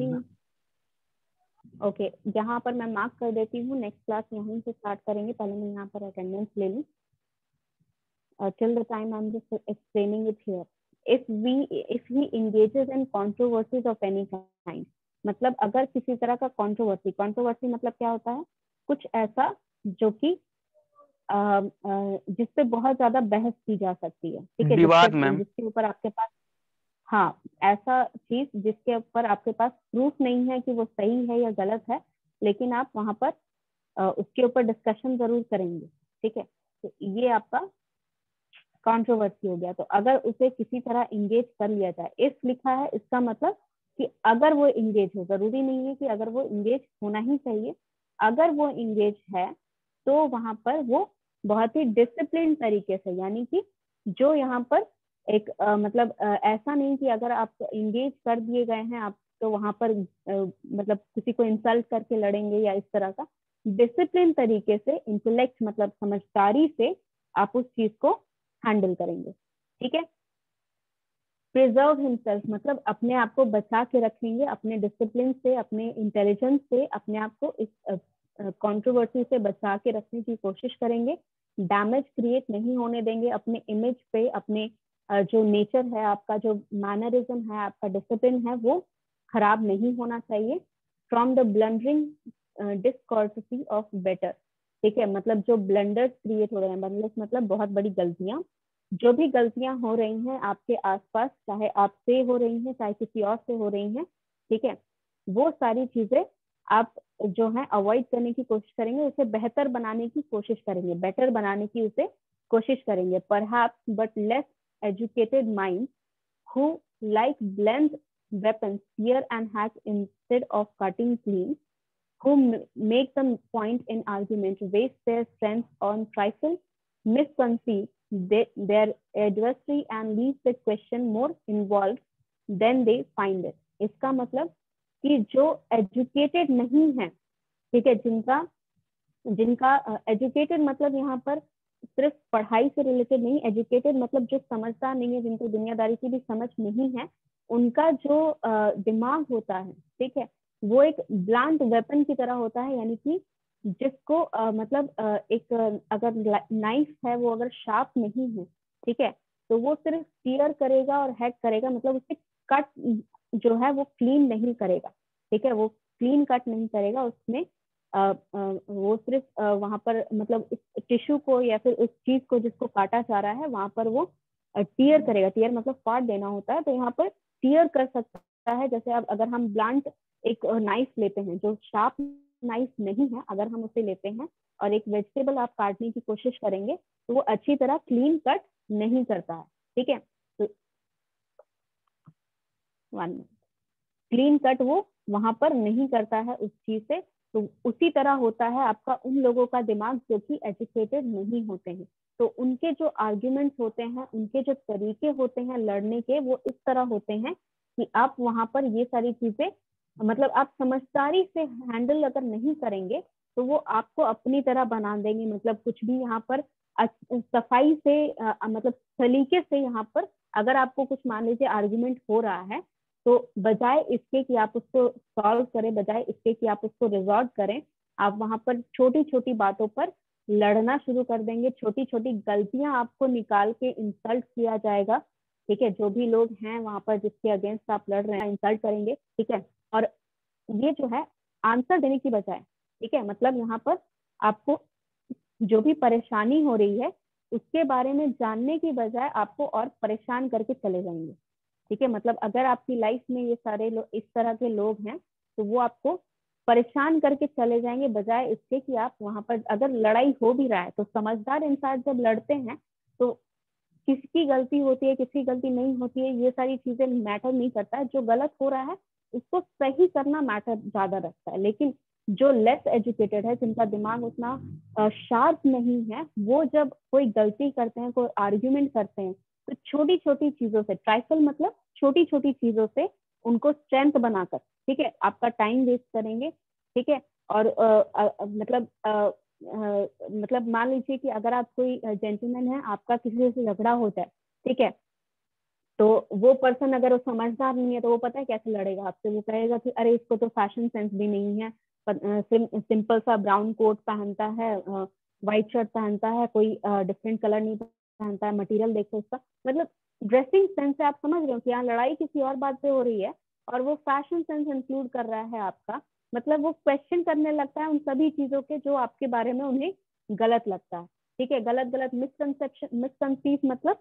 ओके okay, यहाँ पर मैं मार्क कर देती हूँ नेक्स्ट क्लास यहीं से स्टार्ट करेंगे। पहले मैं यहाँ पर अटेंडेंस ले लूँ। Till the time I am just explaining it here if we if he engages in controversies of any kind मतलब अगर किसी तरह का कंट्रोवर्सी कंट्रोवर्सी मतलब क्या होता है? कुछ ऐसा जो कि जिस पे बहुत ज़्यादा बहस की जा सकती है। ठीक है जिसके ऊपर आपके पास हाँ ऐसा चीज़ जिसके ऊपर आपके पास प्रूफ नहीं है कि वो सही है या गलत है, लेकिन आप वहाँ पर उसके ऊपर डिस्कशन ज़रूर करेंगे, ठीक है? तो ये आपका कंट्रोवर्सी हो गया। तो अगर उसे किसी तरह इंगेज कर लिया जाए इफ़ लिखा है, इसका मतलब कि अगर वो इंगेज हो, ज़रूरी नहीं है कि अगर वो इंगेज होना ही चाहिए, अगर वो इंगेज है तो वहाँ पर वो बहुत ही डिसिप्लिन तरीके से, यानी कि जो यहाँ पर एक आ, मतलब आ, ऐसा नहीं कि अगर आप इंगेज कर दिए गए हैं आप तो वहाँ पर आ, मतलब किसी को इंसल्ट करके लड़ेंगे या इस तरह का डिसिप्लिन तरीके से इंटेलेक्ट मतलब समझदारी से आप उस चीज़ को हैंडल करेंगे ठीक है? प्रिजर्व हिमसेल्फ मतलब अपने आप को बचा के रखेंगे अपने डिसिप्लिन से अपने इंटेलिजेंस से अपने आप को इस कंट्रोवर्सी से बचा के रखने की कोशिश करेंगे। डैमेज क्रिएट नहीं होने देंगे अपने इमेज पे अपने जो नेचर है, आपका जो मैनरिज्म है, आपका डिसिप्लिन है, वो खराब नहीं होना चाहिए। From the blundering discourtesy of better ठीक है? मतलब जो ब्लंडर्स क्रिएट हो रहे हैं मतलब मतलब बहुत बड़ी गलतियाँ। जो भी गलतियाँ हो रही हैं, आपके आसपास, चाहे आपसे हो रही हैं, चाहे किसी और से हो रही हैं, ठीक है? वो सारी चीज़ें आप जो है अवॉइड करने की कोशिश करेंगे, उसे बेहतर बनाने की कोशिश करेंगे। बेटर बनाने की उसे कोशिश करेंगे। पर but less educated minds who like blend weapons, fear and hack instead of cutting clean, who make them point in argument, waste their strength on trifle, misconceive they, their adversary and leave the question more involved than they find it. इसका मतलब कि जो educated नहीं है ठीक है जिनका जिनका एजुकेटेड uh, मतलब यहाँ पर सिर्फ़ पढ़ाई से रिलेटेड नहीं एजुकेटेड मतलब जो समझता नहीं है जिनको दुनियादारी की भी समझ नहीं है उनका जो दिमाग होता है ठीक है वो एक ब्लांट वेपन की तरह होता है यानी कि जिसको आ, मतलब आ, एक अगर नाइफ है वो अगर शार्प नहीं है ठीक है तो वो सिर्फ़ टीयर करेगा और हैक करेगा मतलब उसे कट जो है वो क्लीन नहीं करेगा ठीक है वो क्लीन कट नहीं करेगा उसमें वो सिर्फ़ वहाँ पर मतलब टिश्यू को या फिर उस चीज़ को जिसको काटा जा रहा है, वहाँ पर वो टीयर करेगा। टीयर मतलब फाट देना होता है तो यहाँ पर टीयर कर सकता है। जैसे अब अगर हम ब्लांट एक नाइफ लेते हैं, जो शार्प नाइफ नहीं है, अगर हम उसे लेते हैं और एक वेजिटेबल आप काटने की कोशिश करेंगे तो वो अच्छी तरह क्लीन कट नहीं करता है। ठीक है? तो वन क्लीन कट वो वहाँ पर नहीं करता है उस चीज़ से। तो उसी तरह होता है आपका उन लोगों का दिमाग जो कि एजुकेटेड नहीं होते हैं। तो उनके जो आर्ग्यूमेंट्स होते हैं उनके जो तरीके होते हैं लड़ने के वो इस तरह होते हैं कि आप वहाँ पर ये सारी चीज़ें मतलब आप समझदारी से हैंडल अगर नहीं करेंगे तो वो आपको अपनी तरह बना देंगे। मतलब कुछ भी यहाँ पर सफ़ाई से आ, मतलब सलीके से यहाँ पर अगर आपको कुछ मान लीजिए आर्ग्यूमेंट हो रहा है तो बजाय इसके कि आप उसको सॉल्व करें, बजाय इसके कि आप उसको रिजॉल्व करें, आप वहाँ पर छोटी छोटी बातों पर लड़ना शुरू कर देंगे। छोटी छोटी गलतियाँ आपको निकाल के इंसल्ट किया जाएगा। ठीक है? जो भी लोग हैं वहाँ पर जिसके अगेंस्ट आप लड़ रहे हैं इंसल्ट करेंगे। ठीक है? और ये जो है आंसर देने की बजाय, ठीक है? मतलब यहाँ पर आपको जो भी परेशानी हो रही है, उसके बारे में जानने की बजाय आपको और परेशान करके चले जाएँगे। ठीक है? मतलब अगर आपकी लाइफ में ये सारे लोग इस तरह के लोग हैं तो वो आपको परेशान करके चले जाएँगे, बजाय इसके कि आप वहाँ पर अगर लड़ाई हो भी रहा है तो समझदार इंसान जब लड़ते हैं तो किसकी गलती होती है, किसकी गलती नहीं होती है, ये सारी चीज़ें मैटर नहीं करता है। जो गलत हो रहा है, उसको सही करना मैटर ज़्यादा रखता है। लेकिन जो लेस एजुकेटेड है, जिनका दिमाग उतना शार्प नहीं है, वो जब कोई गलती करते हैं, कोई आर्ग्यूमेंट करते हैं तो छोटी छोटी चीज़ों से ट्राइफल मतलब छोटी छोटी चीज़ों से उनको स्ट्रेंथ बनाकर ठीक है आपका टाइम वेस्ट करेंगे ठीक है और आ, आ, मतलब आ, आ, मतलब मान लीजिए कि अगर आप कोई जेंटलमैन है आपका किसी से झगड़ा होता है ठीक है तो वो पर्सन अगर वो समझदार नहीं है तो वो पता है कैसे लड़ेगा आपसे? वो कहेगा कि अरे इसको तो फ़ैशन सेंस भी नहीं है सिंपल सा ब्राउन कोट पहनता है व्हाइट शर्ट पहनता है कोई डिफरेंट कलर नहीं पहनता है मटेरियल देखो उसका। मतलब ड्रेसिंग सेंस से आप समझ रहे हो कि यहाँ लड़ाई किसी और बात पे हो रही है और वो फ़ैशन सेंस इंक्लूड कर रहा है आपका। मतलब वो क्वेश्चन करने लगता है उन सभी चीज़ों के जो आपके बारे में उन्हें गलत लगता है। ठीक है गलत गलत मिसकंसेप्शन मिसकंसीव मतलब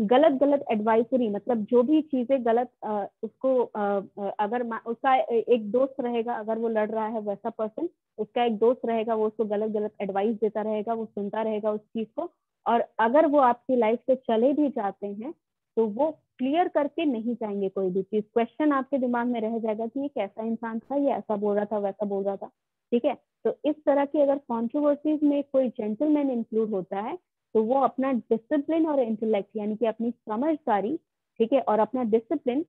गलत गलत एडवाइजरी मतलब जो भी चीज़ें गलत आ, उसको आ, अगर उसका एक दोस्त रहेगा अगर वो लड़ रहा है वैसा पर्सन उसका एक दोस्त रहेगा वो उसको गलत गलत एडवाइस देता रहेगा वो सुनता रहेगा उस चीज़ को और अगर वो आपकी लाइफ से चले भी जाते हैं तो वो क्लियर करके नहीं जाएँगे कोई भी चीज़। क्वेश्चन आपके दिमाग में रह जाएगा कि ये कैसा इंसान था, ये ऐसा बोल रहा था, वैसा बोल रहा था। ठीक है? तो इस तरह की अगर कॉन्ट्रोवर्सीज में कोई जेंटलमैन इंक्लूड होता है तो वो अपना डिसिप्लिन और इंटेलेक्ट यानी कि अपनी समझदारी, ठीक है, और अपना डिसिप्लिन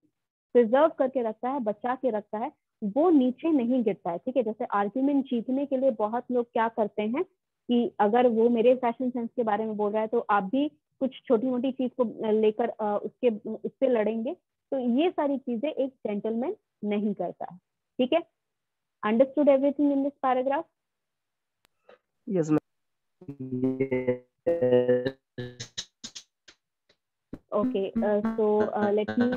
प्रिजर्व करके रखता है, बचा के रखता है, वो नीचे नहीं गिरता है। ठीक है? जैसे आर्ग्यूमेंट जीतने के लिए बहुत लोग क्या करते हैं कि अगर वो मेरे फ़ैशन सेंस के बारे में बोल रहा है तो आप भी कुछ छोटी मोटी चीज़ को लेकर उसके उससे लड़ेंगे। तो ये सारी चीज़ें एक जेंटलमैन नहीं करता है ठीक है? Understood everything in this paragraph yes okay uh, so uh, let me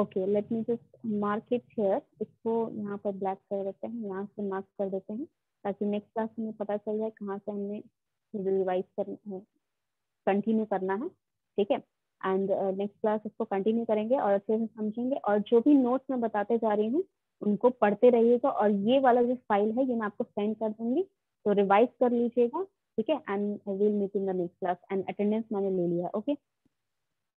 okay let me just mark it here. इसको यहाँ पर ब्लैक कर देते हैं यहाँ से मार्क कर देते हैं। ताकि नेक्स्ट क्लास में पता चल जाए कहाँ से हमने रिवाइज करना है। कंटिन्यू करना है, ठीक है? एंड नेक्स्ट क्लास इसको कंटिन्यू करेंगे और अच्छे से समझेंगे और जो भी नोट्स मैं बताते जा रही हूँ, उनको पढ़ते रहिएगा और ये वाला जो फ़ाइल है, ये मैं आपको सेंड कर दूँगी। तो रिवाइज कर लीजिएगा, ठीक है? And will meet in the next class and attendance मैंने ले लिया ओके okay?